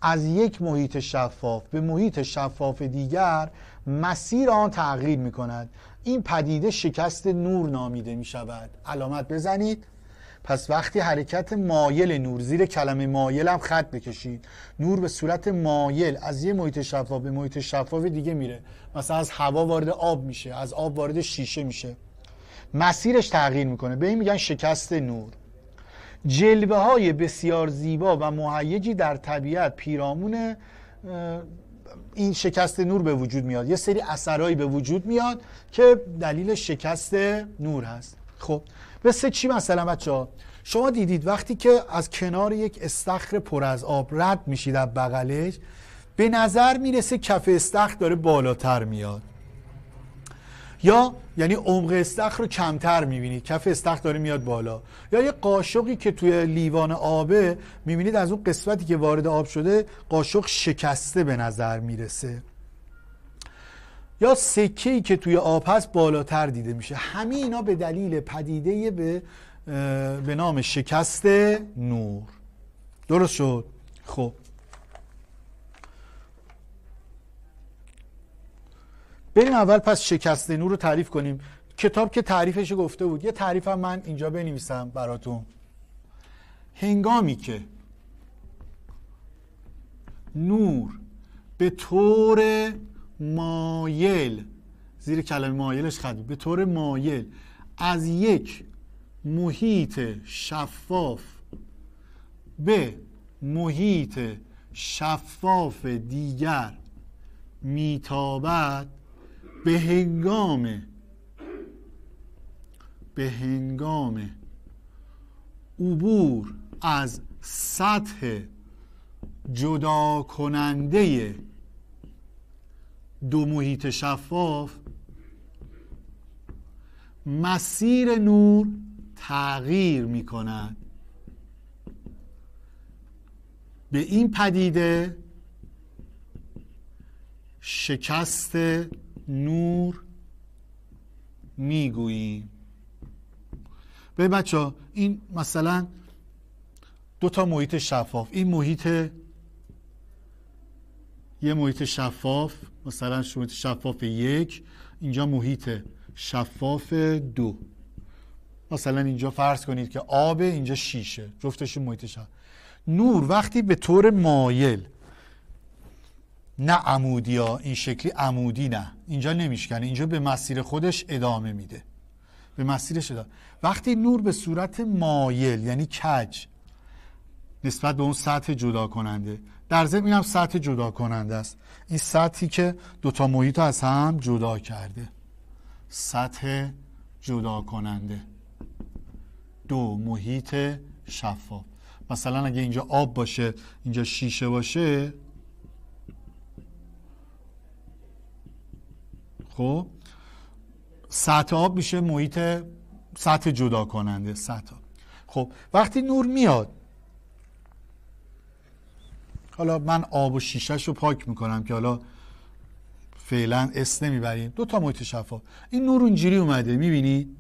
از یک محیط شفاف به محیط شفاف دیگر مسیر آن تغییر می کند این پدیده شکست نور نامیده می شود علامت بزنید. پس وقتی حرکت مایل نور زیر کلمه مایل هم خط بکشید. نور به صورت مایل از یه محیط شفاف به محیط شفاف دیگه میره. مثلا از هوا وارد آب میشه از آب وارد شیشه میشه. مسیرش تغییر می‌کنه. به این میگن شکست نور. جلوه های بسیار زیبا و مهیجی در طبیعت پیرامون این شکست نور به وجود میاد. یه سری اثرهایی به وجود میاد که دلیل شکست نور هست. خب مثل چی مثلا بچه ها شما دیدید وقتی که از کنار یک استخر پر از آب رد میشید از بغلش به نظر می‌رسه کف استخر داره بالاتر میاد. یا یعنی عمق استخر رو کمتر می‌بینید کف استخر داره میاد بالا. یا یه قاشقی که توی لیوان آبه می‌بینید از اون قسمتی که وارد آب شده قاشق شکسته به نظر می‌رسه. یا سکه ای که توی آب هست بالاتر دیده میشه. همه اینا به دلیل پدیده به به نام شکست نور. درست شد؟ خب. بریم اول پس شکست نور رو تعریف کنیم. کتاب که تعریفش گفته بود. یه تعریف هم من اینجا بنویسم براتون. هنگامی که نور به طور مایل زیر کلمه مایلش خط به طور مایل از یک محیط شفاف به محیط شفاف دیگر میتابد به هنگام به هنگام عبور از سطح جدا کننده دو محیط شفاف مسیر نور تغییر می کند به این پدیده شکست نور می‌گوییم به بچه این مثلا دو تا محیط شفاف. این محیط یه محیط شفاف مثلا محیط شفاف یک اینجا محیط شفاف دو. مثلا اینجا فرض کنید که آب اینجا شیشه. جفتش محیط شفاف. نور وقتی به طور مایل نه عمودی ها این شکلی عمودی نه. اینجا نمیشکنه. اینجا به مسیر خودش ادامه میده. به مسیرش ادامه. وقتی نور به صورت مایل یعنی کج نسبت به اون سطح جدا کننده در ضمن اینم سطح جدا کننده است. این سطحی که دوتا محیط از هم جدا کرده. سطح جدا کننده دو محیط شفاف. مثلا اگه اینجا آب باشه اینجا شیشه باشه خب سطح آب میشه محیط سطح جدا کننده سطح خب وقتی نور میاد حالا من آب و شیشهش رو پاک می‌کنم که حالا فعلا اس نمی‌بریم. دو تا محیط شفاف. این نور اونجوری اومده می‌بینید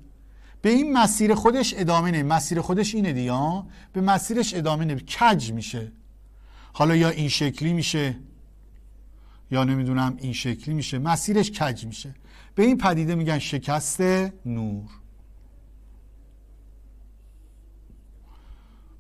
به این مسیر خودش ادامه نمی مسیر خودش اینه دیگه به مسیرش ادامه نمی کج میشه؟ حالا یا این شکلی میشه؟ یا نمی‌دونم این شکلی میشه مسیرش کج میشه. به این پدیده میگن شکست نور.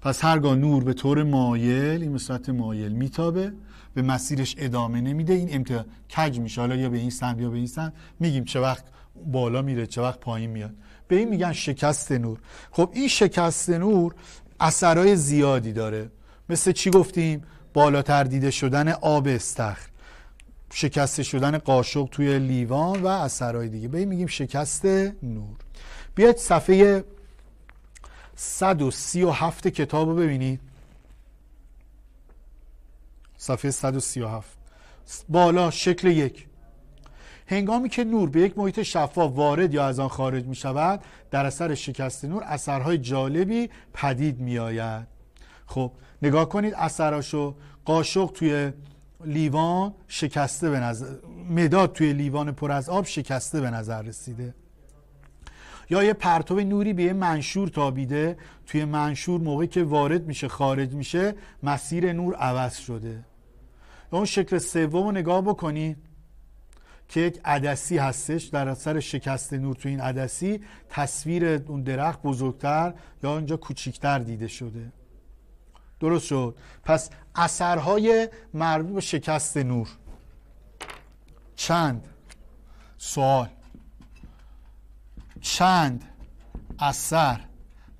پس هرگاه نور به طور مایل این مثلت مایل میتابه به مسیرش ادامه نمیده این امتحان کج میشه. حالا یا به این سمت یا به این سمت میگیم چه وقت بالا میره چه وقت پایین میاد. به این میگن شکست نور. خب این شکست نور اثرهای زیادی داره. مثل چی گفتیم؟ بالاتر دیده شدن آب استخر. شکسته شدن قاشق توی لیوان و اثرهای دیگه. به میگیم شکست نور. بیاید صفحه 137 کتاب رو ببینید. صفحه 137 بالا شکل یک. هنگامی که نور به یک محیط شفاف وارد یا از آن خارج می شود در اثر شکست نور اثرهای جالبی پدید می آید خب نگاه کنید اثراشو. قاشق توی لیوان شکسته به نظر مداد توی لیوان پر از آب شکسته به نظر رسیده. یا یه پرتو نوری به یه منشور تابیده. توی منشور موقعی که وارد میشه خارج میشه مسیر نور عوض شده. یا اون شکل سوم رو نگاه بکنید که یک عدسی هستش. در اثر شکست نور تو این عدسی تصویر اون درخت بزرگتر یا اونجا کوچیکتر دیده شده. درست شد. پس اثرهای مربوط به شکست نور. چند؟ سوال. چند اثر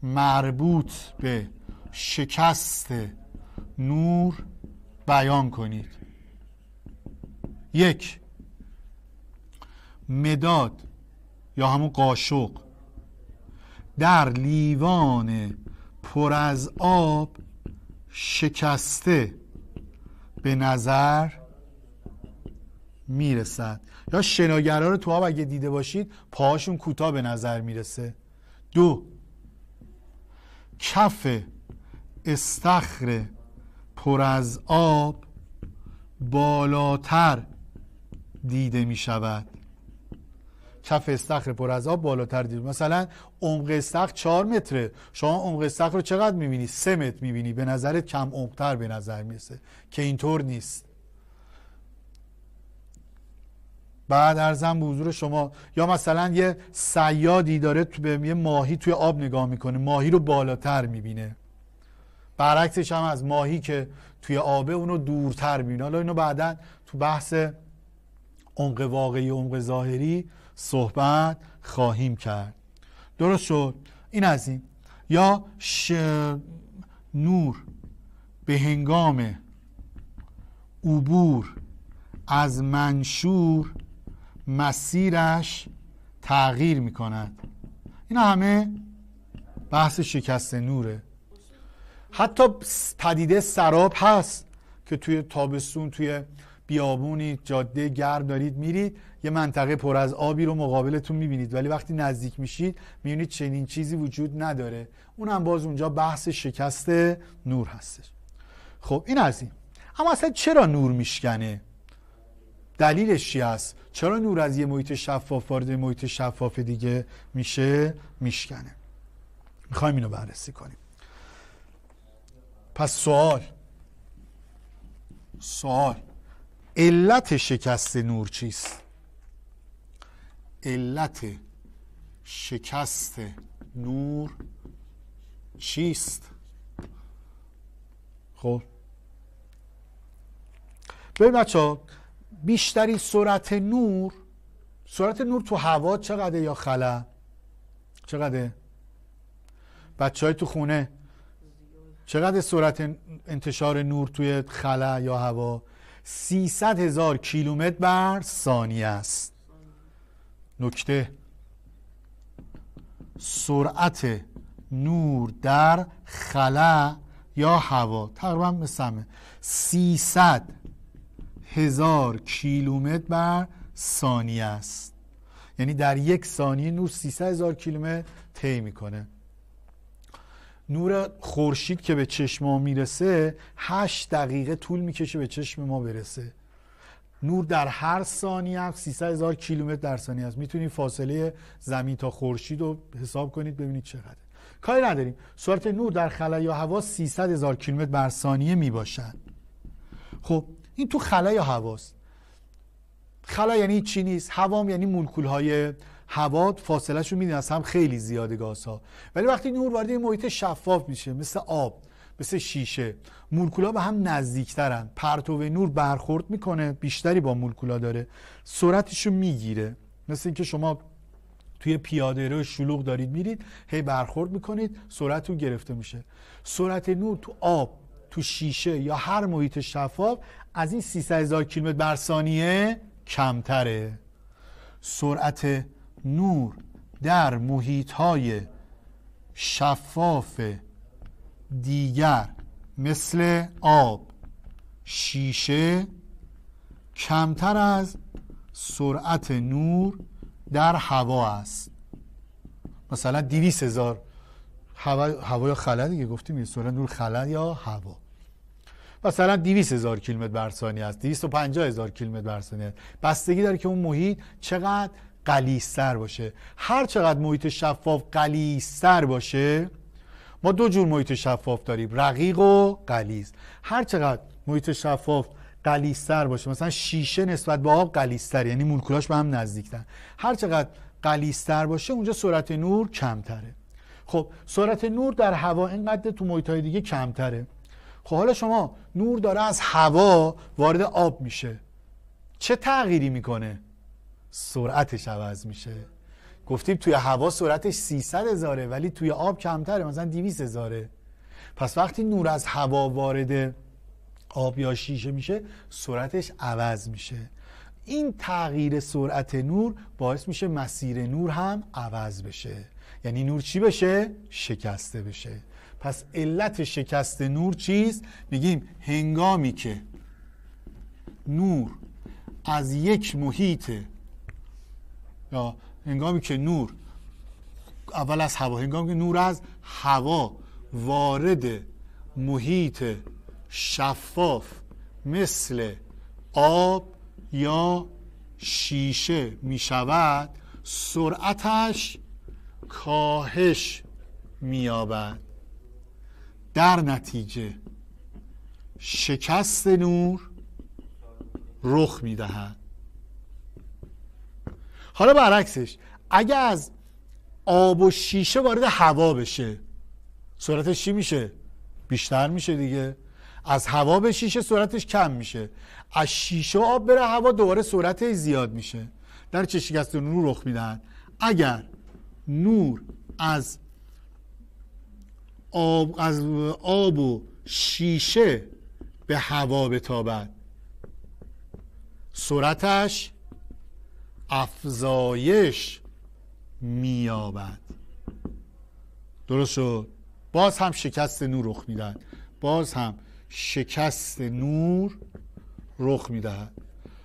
مربوط به شکست نور بیان کنید؟ یک. مداد یا همون قاشق در لیوان پر از آب شکسته به نظر می‌رسد. یا شناگرا رو تو آب اگه دیده باشید پاهاشون کوتاه به نظر می‌رسه. دو کف استخر پر از آب بالاتر دیده می شود کف استخر پر از آب بالاتر دیده مثلا عمق استخر 4 متره. شما عمق استخر رو چقدر می‌بینی؟ سه متر می‌بینی. به نظرت کم عمقتر به نظر می‌رسه. که اینطور نیست. بعد ارزم به حضور شما یا مثلا یه سیادی داره تو به یه ماهی توی آب نگاه می‌کنه. ماهی رو بالاتر می‌بینه. برعکسش هم از ماهی که توی آبه اونو دورتر می‌بینه. حالا اینو بعدا تو بحث عمق واقعی عمق ظاهری صحبت خواهیم کرد. درست شد. این از این. یا ش... نور به هنگام عبور از منشور مسیرش تغییر می کند این همه بحث شکست نوره. حتی پدیده سراب هست که توی تابستون توی بیابونی جاده گرم دارید میرید یه منطقه پر از آبی رو مقابلتون می‌بینید. ولی وقتی نزدیک میشید می‌بینید چنین چیزی وجود نداره. اونم باز اونجا بحث شکست نور هستش. خب این از این. اما اصلا چرا نور میشکنه؟ دلیلش چی هست؟ چرا نور از یه محیط شفاف وارد محیط شفاف دیگه میشه میشکنه؟ می‌خوایم اینو بررسی کنیم. پس سوال. سوال. علت شکست نور چیست؟ علت شکست نور چیست؟ خب. ببین بچه بیشترین سرعت نور سرعت نور تو هوا چقدر یا خلا؟ چقدر بچه های تو خونه چقدر سرعت انتشار نور توی خلا یا هوا؟ 300 هزار کیلومتر بر ثانیه است. نکته. سرعت نور در خلا یا هوا. تقریبا مثل 300 هزار کیلومتر بر ثانیه است. یعنی در یک ثانیه نور 300 هزار کیلومتر طی می‌کنه. نور خورشید که به چشم ما می‌رسه 8 دقیقه طول می‌کشه به چشم ما برسه. نور در هر ثانیه 300 هزار کیلومتر در ثانیه است. می‌تونید فاصله زمین تا خورشید رو حساب کنید ببینید چقدر کاری نداریم. سرعت نور در خلا یا هوا 300 هزار کیلومتر بر ثانیه می‌باشد. خب این تو خلا یا هواست؟ خلا یعنی چی نیست؟ هوام یعنی مولکول های هوا فاصله رو میدین از هم خیلی زیاده گاز ها ولی وقتی نور وارد محیط شفاف میشه مثل آب مثل شیشه مولکولا به هم نزدیکترن. پرتو نور برخورد می‌کنه بیشتری با مولکولا داره. سرعتش رو می‌گیره. مثل اینکه شما توی پیاده رو شلوغ دارید میرید هی برخورد می‌کنید سرعت رو گرفته میشه. سرعت نور تو آب تو شیشه یا هر محیط شفاف از این 300 هزار کیلومتر بر ثانیه کمتره. سرعت نور در محیط های شفاف دیگر مثل آب شیشه کمتر از سرعت نور در هوا است. مثلا 200 هزار هوا یا خلا دیگه گفتیم سرعت نور خلا یا هوا. مثلا 200 هزار کیلومتر بر ثانیه است 250 هزار کیلومتر بر ثانیه بستگی داره که اون محیط چقدر قلیستر باشه. هر چقدر محیط شفاف قلیستر باشه ما دو جور محیط شفاف داریم رقیق و قلیز هر چقدر محیط شفاف قلیستر باشه مثلا شیشه نسبت به آب قلیستر یعنی مولکولاش به هم نزدیکتر. هر چقدر قلیستر باشه اونجا سرعت نور کمتره. خب سرعت نور در هوا اینقدر تو محیط های دیگه کمتره. خب حالا شما نور داره از هوا وارد آب میشه. چه تغییری می‌کنه؟ سرعتش عوض میشه. گفتیم توی هوا سرعتش 300 هزاره ولی توی آب کمتره مثلا 200 هزاره. پس وقتی نور از هوا وارد آب یا شیشه میشه سرعتش عوض میشه. این تغییر سرعت نور باعث میشه مسیر نور هم عوض بشه. یعنی نور چی بشه؟ شکسته بشه. پس علت شکست نور چیست؟ میگیم هنگامی که نور از یک محیط یا هنگامی که نور اول از هوا هنگامی که نور از هوا وارد محیط شفاف مثل آب یا شیشه می شود سرعتش کاهش مییابد. در نتیجه شکست نور رخ می‌دهد. حالا برعکسش اگه از آب و شیشه وارد هوا بشه سرعتش چی میشه؟ بیشتر میشه دیگه. از هوا به شیشه سرعتش کم میشه. از شیشه آب بره هوا دوباره سرعتش زیاد میشه. در چه شکست نور رخ میدن اگر نور از آب از آب و شیشه به هوا بتابد سرعتش افزایش مییابد. درست شد. باز هم شکست نور رخ می‌دهد. باز هم شکست نور رخ می‌دهد.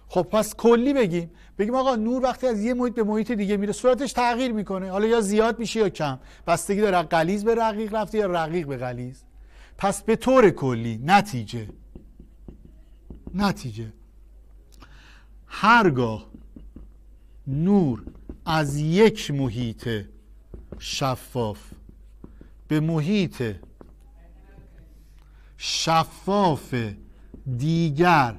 خب پس کلی بگیم. بگیم آقا نور وقتی از یه محیط به محیط دیگه میره صورتش تغییر می‌کنه. حالا یا زیاد میشه یا کم. بستگی داره قلیز به رقیق رفته یا رقیق به قلیز پس به طور کلی نتیجه. نتیجه. هرگاه نور از یک محیط شفاف. به محیط شفاف دیگر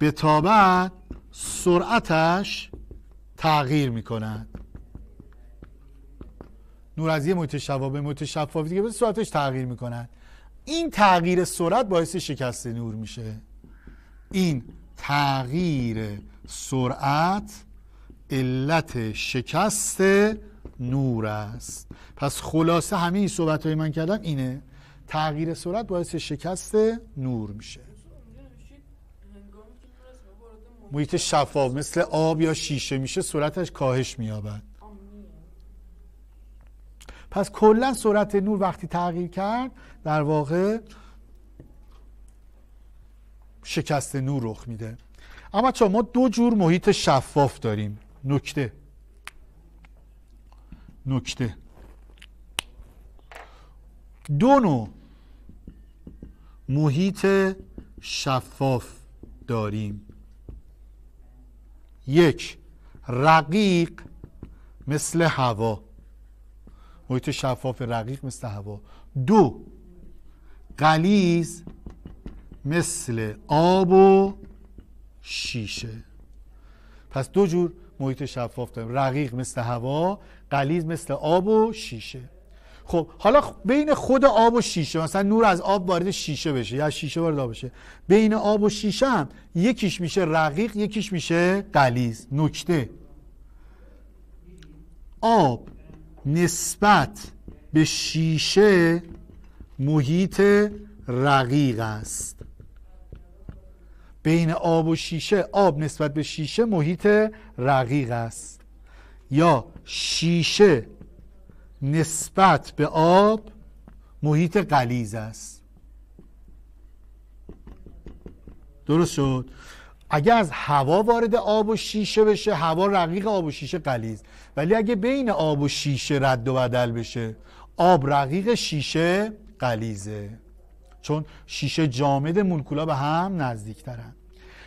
بتابد سرعتش تغییر می کند نور از یه محیط شفاف به محیط شفاف دیگه سرعتش تغییر می کند این تغییر سرعت باعث شکست نور میشه. این تغییر سرعت علت شکست نور است. پس خلاصه همه این صحبت های من کردم اینه. تغییر سرعت باعث شکست نور میشه. محیط شفاف مثل آب یا شیشه میشه سرعتش کاهش مییابد. پس کلا سرعت نور وقتی تغییر کرد در واقع شکست نور رخ میده. اما چون ما دو جور محیط شفاف داریم. نکته. نکته. دو نوع محیط شفاف داریم. یک رقیق مثل هوا. محیط شفاف رقیق مثل هوا. دو قلیز مثل آب و شیشه. پس دو جور محیط شفاف داریم. رقیق مثل هوا قلیز مثل آب و شیشه. خب حالا بین خود آب و شیشه مثلا نور از آب وارد شیشه بشه یا شیشه وارد آب بشه. بین آب و شیشه هم یکیش میشه رقیق یکیش میشه قلیز. نکته. آب نسبت به شیشه محیط رقیق است. بین آب و شیشه آب نسبت به شیشه محیط رقیق است. یا شیشه نسبت به آب محیط قلیز است. درست شد. اگه از هوا وارد آب و شیشه بشه هوا رقیق آب و شیشه قلیز ولی اگه بین آب و شیشه رد و بدل بشه آب رقیق شیشه قلیزه چون شیشه جامد مولکولا به هم نزدیکترن.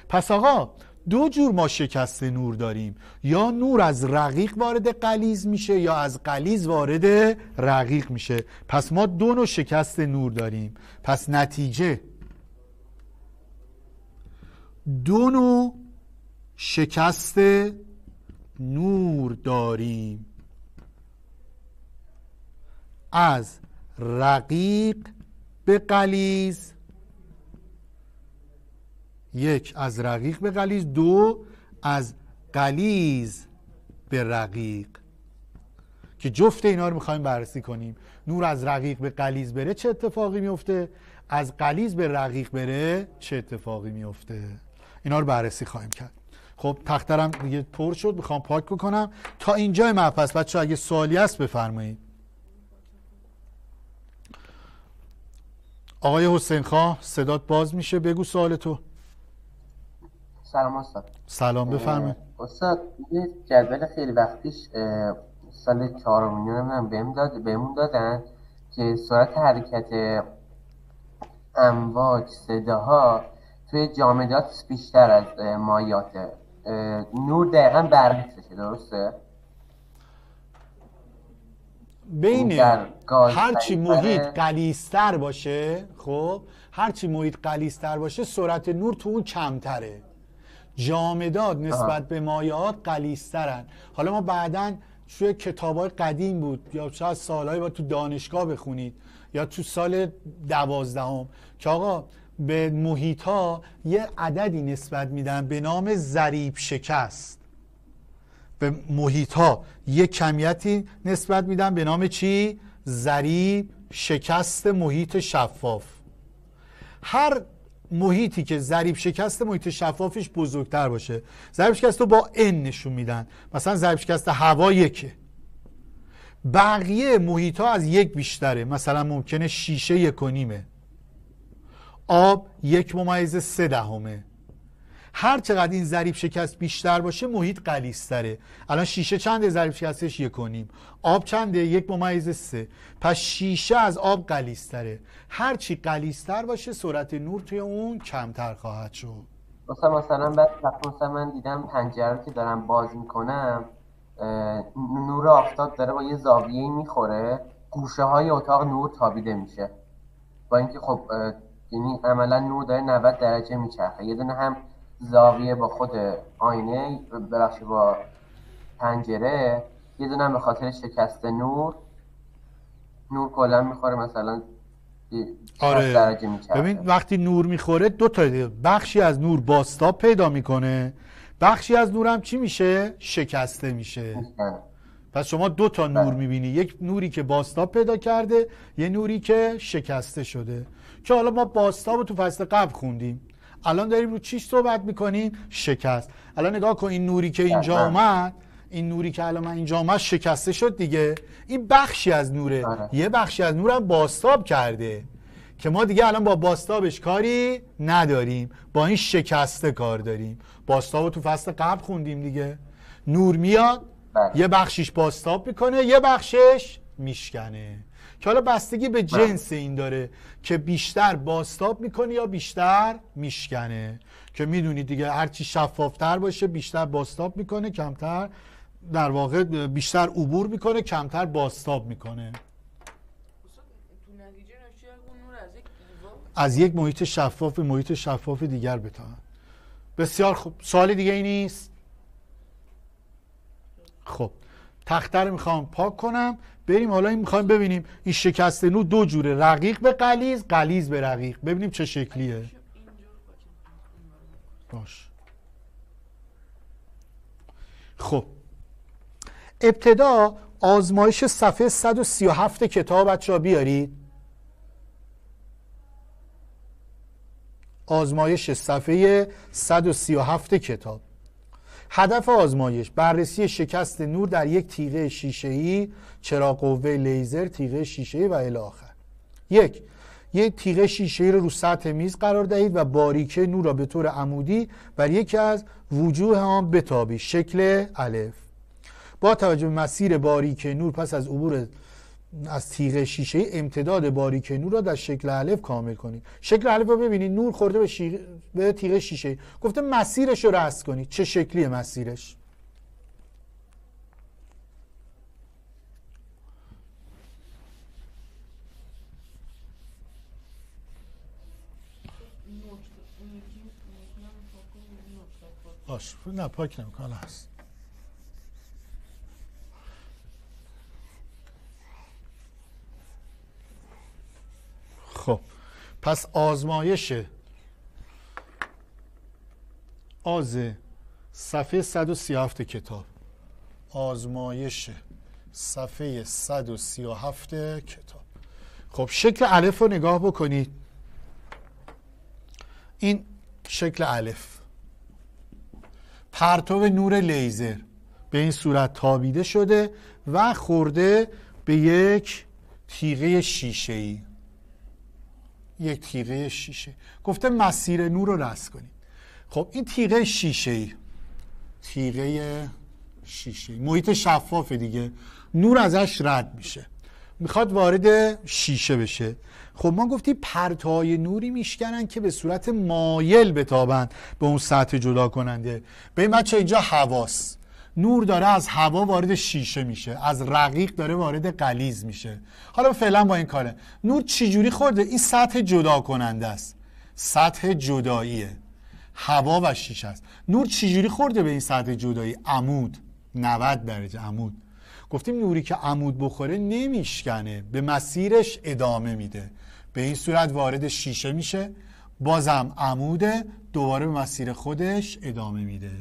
پس آقا دو جور ما شکست نور داریم. یا نور از رقیق وارد قلیز میشه یا از قلیز وارد رقیق میشه. پس ما دو نوع شکست نور داریم. پس نتیجه. دو نوع شکست نور داریم. از رقیق به قلیز یک از رقیق به قلیز دو از قلیز به رقیق. که جفت اینا رو می‌خوایم بررسی کنیم. نور از رقیق به قلیز بره چه اتفاقی میفته از قلیز به رقیق بره چه اتفاقی میفته اینا رو بررسی خواهیم کرد. خب تخترم دیگه پر شد می‌خوام پاک بکنم. تا اینجای مبحث بچه اگه سوالی هست بفرمایید. آقای حسین خواه صدات باز میشه. بگو سوال تو. سلام استاد. سلام بفرمایید. استاد یه جدول خیلی وقتیش سال چهارم نمی‌دونم بهم داد بهمون دادن که سرعت حرکت امواج صداها توی جامدات بیشتر از مایاته نور دقیقا برعکسشه درسته؟ بین هرچی. محیط قلیستر باشه خب هرچی محیط قلیستر باشه سرعت نور تو اون کمتره. جامدات نسبت به مایعات قلیسترن حالا ما بعدا توی کتابای قدیم بود یا شاید سالهای با تو دانشگاه بخونید یا تو سال دوازدهم که آقا به محیط ها یه عددی نسبت میدن به نام ضریب شکست. به محیط ها یک کمیتی نسبت میدن به نام چی؟ ضریب شکست محیط شفاف. هر محیطی که ضریب شکست محیط شفافش بزرگتر باشه. ضریب شکست رو با n نشون میدن. مثلا ضریب شکست هوا یکه. بقیه محیط ها از یک بیشتره. مثلا ممکنه شیشه یک و نیمه آب یک ممیز سه دهمه. هر چقدر این ضریب شکست بیشتر باشه محیط قلیستره الان شیشه چنده ضریب شکستش؟ یک و نیم. آب چنده؟ یک ممیز سه. پس شیشه از آب قلیستره هر چی قلیستر باشه سرعت نور توی اون کمتر خواهد شد. مثلا مثلا بعد مثلا من دیدم پنجره که دارم باز می‌کنم نور آفتاب داره با یه زاویه می‌خوره. گوشه های اتاق نور تابیده میشه. با اینکه خب یعنی عملا نور داره 90 درجه میچرخه. یه دونه هم زاویه با خود آینه ببخشید با پنجره. یه دونه به خاطر شکست نور. نور کلا می‌خوره مثلا یه 60 آره درجه ببین وقتی نور می‌خوره دو تا. بخشی از نور باستاب پیدا می‌کنه. بخشی از نور هم چی میشه؟ شکسته میشه. پس شما دو تا نور بله. می‌بینی. یک نوری که باستاب پیدا کرده یه نوری که شکسته شده. که حالا ما باستاب رو تو فصل قبل خوندیم. الان داریم رو چیش صحبت می‌کنیم؟ شکست. الان نگاه کن این نوری که اینجا. اومد این نوری که الان من اینجا اومد شکسته شد دیگه. این بخشی از نوره. آره. یه بخشی از نورم باستاب کرده که ما دیگه الان با باستابش کاری نداریم. با این شکسته کار داریم. باستاب تو فصل قبل خوندیم دیگه. نور میاد بله. یه بخشیش باستاب می‌کنه یه بخشش میشکنه. که حالا بستگی به جنس این داره که بیشتر باستاب می‌کنه یا بیشتر میشکنه. که می‌دونید دیگه هرچی شفافتر باشه بیشتر باستاب می‌کنه کمتر در واقع بیشتر عبور می‌کنه کمتر باستاب می‌کنه. استاد تو نتیجه ناشی از اون نور از یک دیوار از یک محیط شفاف به محیط شفاف دیگر بتواند بسیار خوب. سوال دیگه ای نیست؟ خب. تخته رو می‌خوام پاک کنم. بریم حالا این می‌خوایم ببینیم. این شکست نور دو جوره. رقیق به قلیز قلیز به رقیق. ببینیم چه شکلیه. باش. خب. ابتدا آزمایش صفحه 137 کتاب بچه بیارید. آزمایش صفحه 137 کتاب. هدف آزمایش بررسی شکست نور در یک تیغه شیشه‌ای چراغ قوه لیزر تیغه شیشه‌ای و الی آخر. یک یک تیغه شیشه‌ای رو رو سطح میز قرار دهید و باریکه نور را به طور عمودی بر یکی از وجوه آن بتابید. شکل الف. با توجه به مسیر باریک نور پس از عبور از تیغ شیشه امتداد باریک نور را در شکل الف کامل کنید. شکل الف رو ببینید. نور خورده به, شیغ... به تیغ شیشه گفته مسیرش رو رسم کنید. چه شکلیه مسیرش. باش. نه پاک نمی‌کنه. هست خب پس آزمایش آز صفحه 137 کتاب. آزمایش صفحه 137 کتاب. خب شکل الف رو نگاه بکنید. این شکل الف. پرتو نور لیزر به این صورت تابیده شده و خورده به یک تیغه شیشه ای یک تیغه شیشه. گفته مسیر نور رو رس کنید. خب این تیغه شیشه ای تیغه شیشه محیط شفاف دیگه. نور ازش رد میشه. می‌خواد وارد شیشه بشه. خب ما گفتیم پرتای نوری میشکنن که به صورت مایل بتابند به اون سطح جدا کننده به این بچه اینجا حواس. نور داره از هوا وارد شیشه میشه از رقیق داره وارد قلیز میشه. حالا فعلا با این کاره. نور چجوری خورده؟ این سطح جدا کننده است. سطح جداییه. هوا و شیشه است. نور چجوری خورده به این سطح جدایی؟ عمود. 90 درجه عمود. گفتیم نوری که عمود بخوره نمیشکنه. به مسیرش ادامه میده. به این صورت وارد شیشه میشه. بازم عموده. دوباره به مسیر خودش ادامه میده.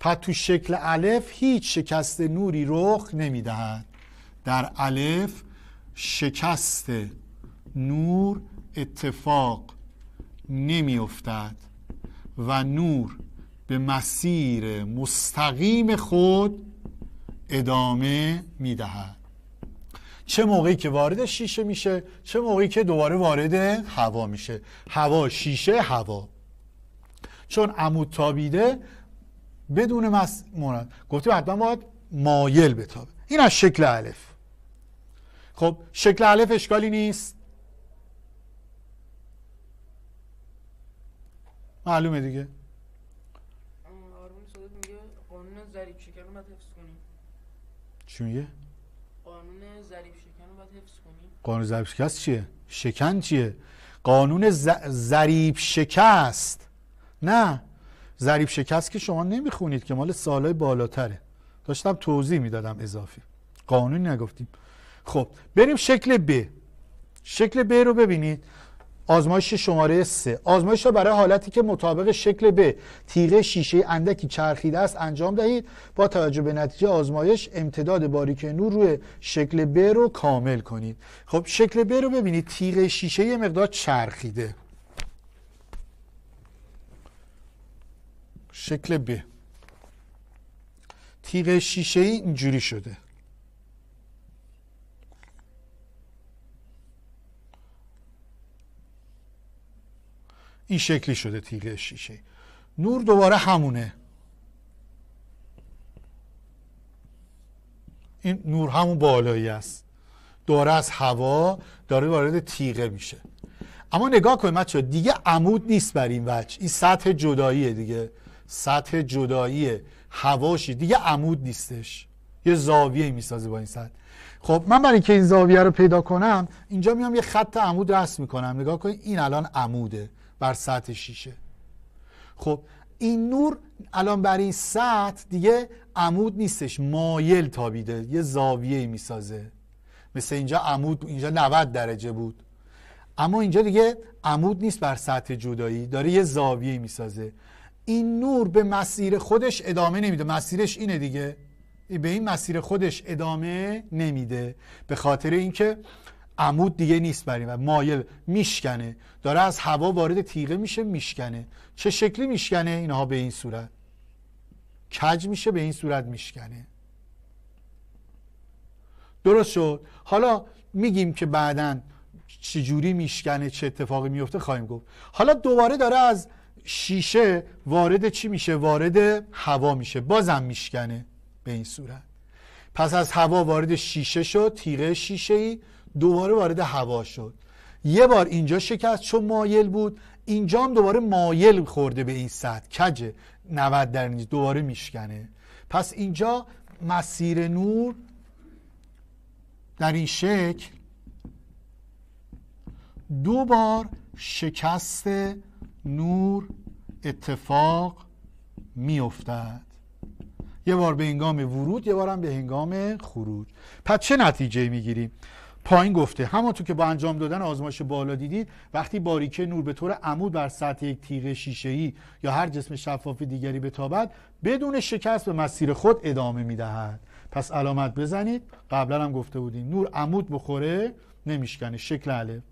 پس تو شکل الف هیچ شکست نوری رخ نمی‌دهد. در الف شکست نور اتفاق نمیافتد و نور به مسیر مستقیم خود ادامه می‌دهد. چه موقعی که وارد شیشه میشه چه موقعی که دوباره وارد هوا میشه. هوا شیشه هوا. چون عمود تابیده بدون مس مورد گفتیم حتما باید مایل بتابه. این از شکل الف. خب شکل الف اشکالی نیست. معلومه دیگه. چی میگه؟ قانون ضریب شکن رو باید حفظ کنیم قانون ضریب شکست چیه؟ شکن چیه؟ قانون ز- ضریب شکست. نه. ضریب شکست که شما نمی‌خونید که مال سالهای بالاتره. داشتم توضیح می‌دادم اضافی. قانونی نگفتیم. خب بریم شکل ب. شکل ب رو ببینید. آزمایش شماره سه. آزمایش رو برای حالتی که مطابق شکل ب. تیغه شیشه اندکی چرخیده است انجام دهید. با توجه به نتیجه آزمایش امتداد باریک نور روی شکل ب رو کامل کنید. خب شکل ب رو ببینید. تیغه شیشه یه مقدار چرخیده. شکل ب. تیغه شیشه ای اینجوری شده. این شکلی شده تیغه شیشه نور دوباره همونه. این نور همون بالایی است. دوباره از هوا داره وارد تیغه میشه. اما نگاه کنید بچه‌ها دیگه عمود نیست بر این وجه. این سطح جداییه دیگه. سطح جدایی هواشی. دیگه عمود نیستش. یه زاویه می‌سازه با این سطح. خب من برای اینکه این زاویه رو پیدا کنم اینجا میام یه خط عمود رسم می‌کنم. نگاه کنید این الان عموده بر سطح شیشه. خب این نور الان بر این سطح دیگه عمود نیستش مایل تابیده. یه زاویه می‌سازه. مثل اینجا عمود اینجا 90 درجه بود. اما اینجا دیگه عمود نیست بر سطح جدایی. داره یه زاویه می‌سازه. این نور به مسیر خودش ادامه نمیده. مسیرش اینه دیگه. به این مسیر خودش ادامه نمیده. به خاطر اینکه عمود دیگه نیست بریم و مایل میشکنه. داره از هوا وارد تیغه میشه میشکنه. چه شکلی میشکنه؟ اینها به این صورت. کج میشه به این صورت میشکنه. درست شد. حالا میگیم که بعدا چجوری میشکنه چه اتفاقی میفته؟ خواهیم گفت. حالا دوباره داره از شیشه وارد چی میشه؟ وارد هوا میشه. بازم میشکنه به این صورت. پس از هوا وارد شیشه شد تیغه شیشه ای دوباره وارد هوا شد. یه بار اینجا شکست چون مایل بود. اینجا هم دوباره مایل خورده به این سطح. کجه؟ 90 درجه دوباره میشکنه. پس اینجا مسیر نور در این شکل دو بار شکست نور اتفاق میافتد. یه بار به هنگام ورود یه بار هم به هنگام خروج. پس چه نتیجه می‌گیریم؟ پایین گفته همانطور که با انجام دادن آزمایش بالا دیدید وقتی باریکه نور به طور عمود بر سطح یک تیغه شیشه‌ای یا هر جسم شفاف دیگری بتابد بدون شکست به مسیر خود ادامه می‌دهد. پس علامت بزنید. قبلا هم گفته بودیم نور عمود بخوره نمیشکنه. شکل الف.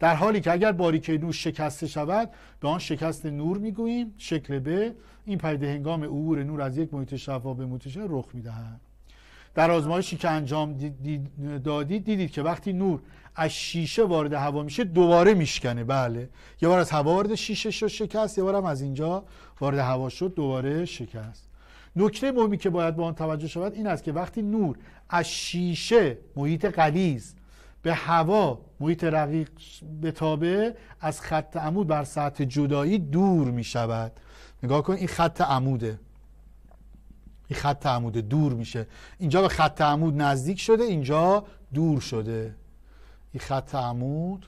در حالی که اگر باریکه نور شکسته شود به آن شکست نور می‌گوییم شکل ب این پدیده هنگام عبور نور از یک محیط شفاف به محیط رخ می‌دهد. در آزمایشی که انجام دادید دیدید که وقتی نور از شیشه وارد هوا میشه دوباره میشکنه. بله. یه بار از هوا وارد شیشه شد شکست یه بارم از اینجا وارد هوا شد دوباره شکست. نکته مهمی که باید با آن توجه شود این است که وقتی نور از شیشه محیط غلیظ به هوا محیط رقیق بتابه از خط عمود بر سطح جدایی دور می شود نگاه کن این خط عموده. این خط عموده دور میشه. اینجا به خط عمود نزدیک شده اینجا دور شده. این خط عمود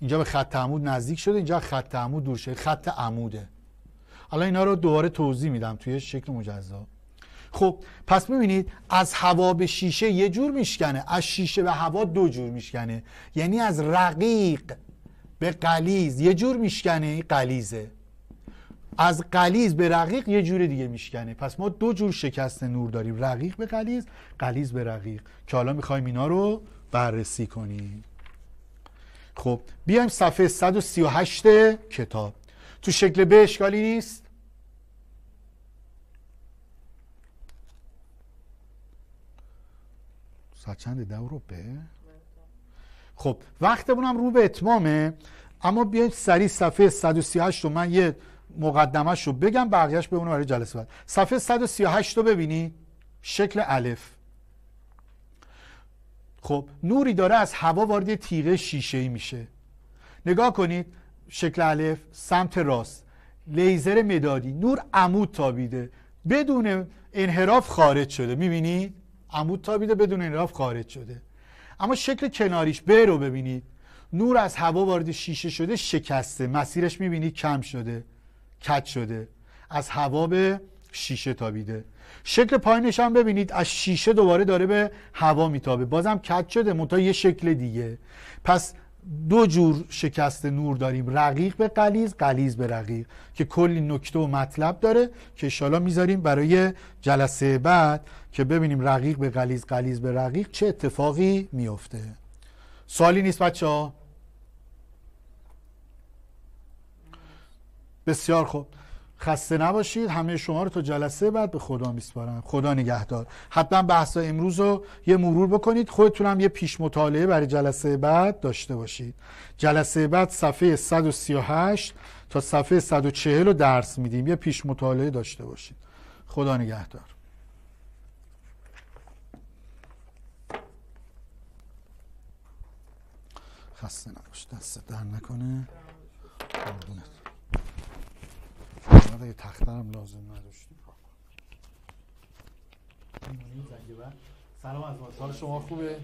اینجا به خط عمود نزدیک شده اینجا خط عمود دور شده. خط عموده. حالا اینا رو دوباره توضیح میدم توی شکل مجزا. خب پس می‌بینید از هوا به شیشه یه جور میشکنه از شیشه به هوا دو جور میشکنه. یعنی از رقیق به قلیز یه جور میشکنه قلیزه. از قلیز به رقیق یه جور دیگه میشکنه. پس ما دو جور شکست نور داریم رقیق به قلیز قلیز به رقیق. که حالا می‌خوایم اینا رو بررسی کنیم. خب بیایم صفحه 138 کتاب. تو شکل به اشکالی نیست؟ ساعت چند ده رو به خب وقتمون هم رو به اتمامه. اما بیایم سریع صفحه 138 رو من یه مقدمش رو بگم بقیهش به اون برای جلسه بعد. صفحه 138 رو ببینی. شکل الف. خب نوری داره از هوا وارد تیغه شیشه ای میشه. نگاه کنید شکل الف سمت راست. لیزر مدادی. نور عمود تابیده. بدون انحراف خارج شده. می‌بینید؟ عمود تابیده بدون انحراف خارج شده. اما شکل کناریش ب رو ببینید. نور از هوا وارد شیشه شده شکسته. مسیرش می‌بینید کم شده کج شده. از هوا به شیشه تابیده. شکل پایینش هم ببینید. از شیشه دوباره داره به هوا میتابه. بازم کج شده منتها یه شکل دیگه. پس دو جور شکست نور داریم. رقیق به قلیز قلیز به رقیق. که کلی نکته و مطلب داره که انشالله می‌ذاریم برای جلسه بعد. که ببینیم رقیق به قلیز قلیز به رقیق چه اتفاقی میفته. سوالی نیست بچه ها بسیار خوب. خسته نباشید. همه شما رو تا جلسه بعد به خدا میسپارم. خدا نگهدار. حتما بحث امروز رو یه مرور بکنید. خودتون هم یه پیش مطالعه برای جلسه بعد داشته باشید. جلسه بعد صفحه 138 تا صفحه 140 رو درس میدیم. یه پیش مطالعه داشته باشید. خدا نگهدار. خسته نباشید دست در نکنه. بعد اگه تخترم لازم نداشتیم سلام از حال شما خوبه؟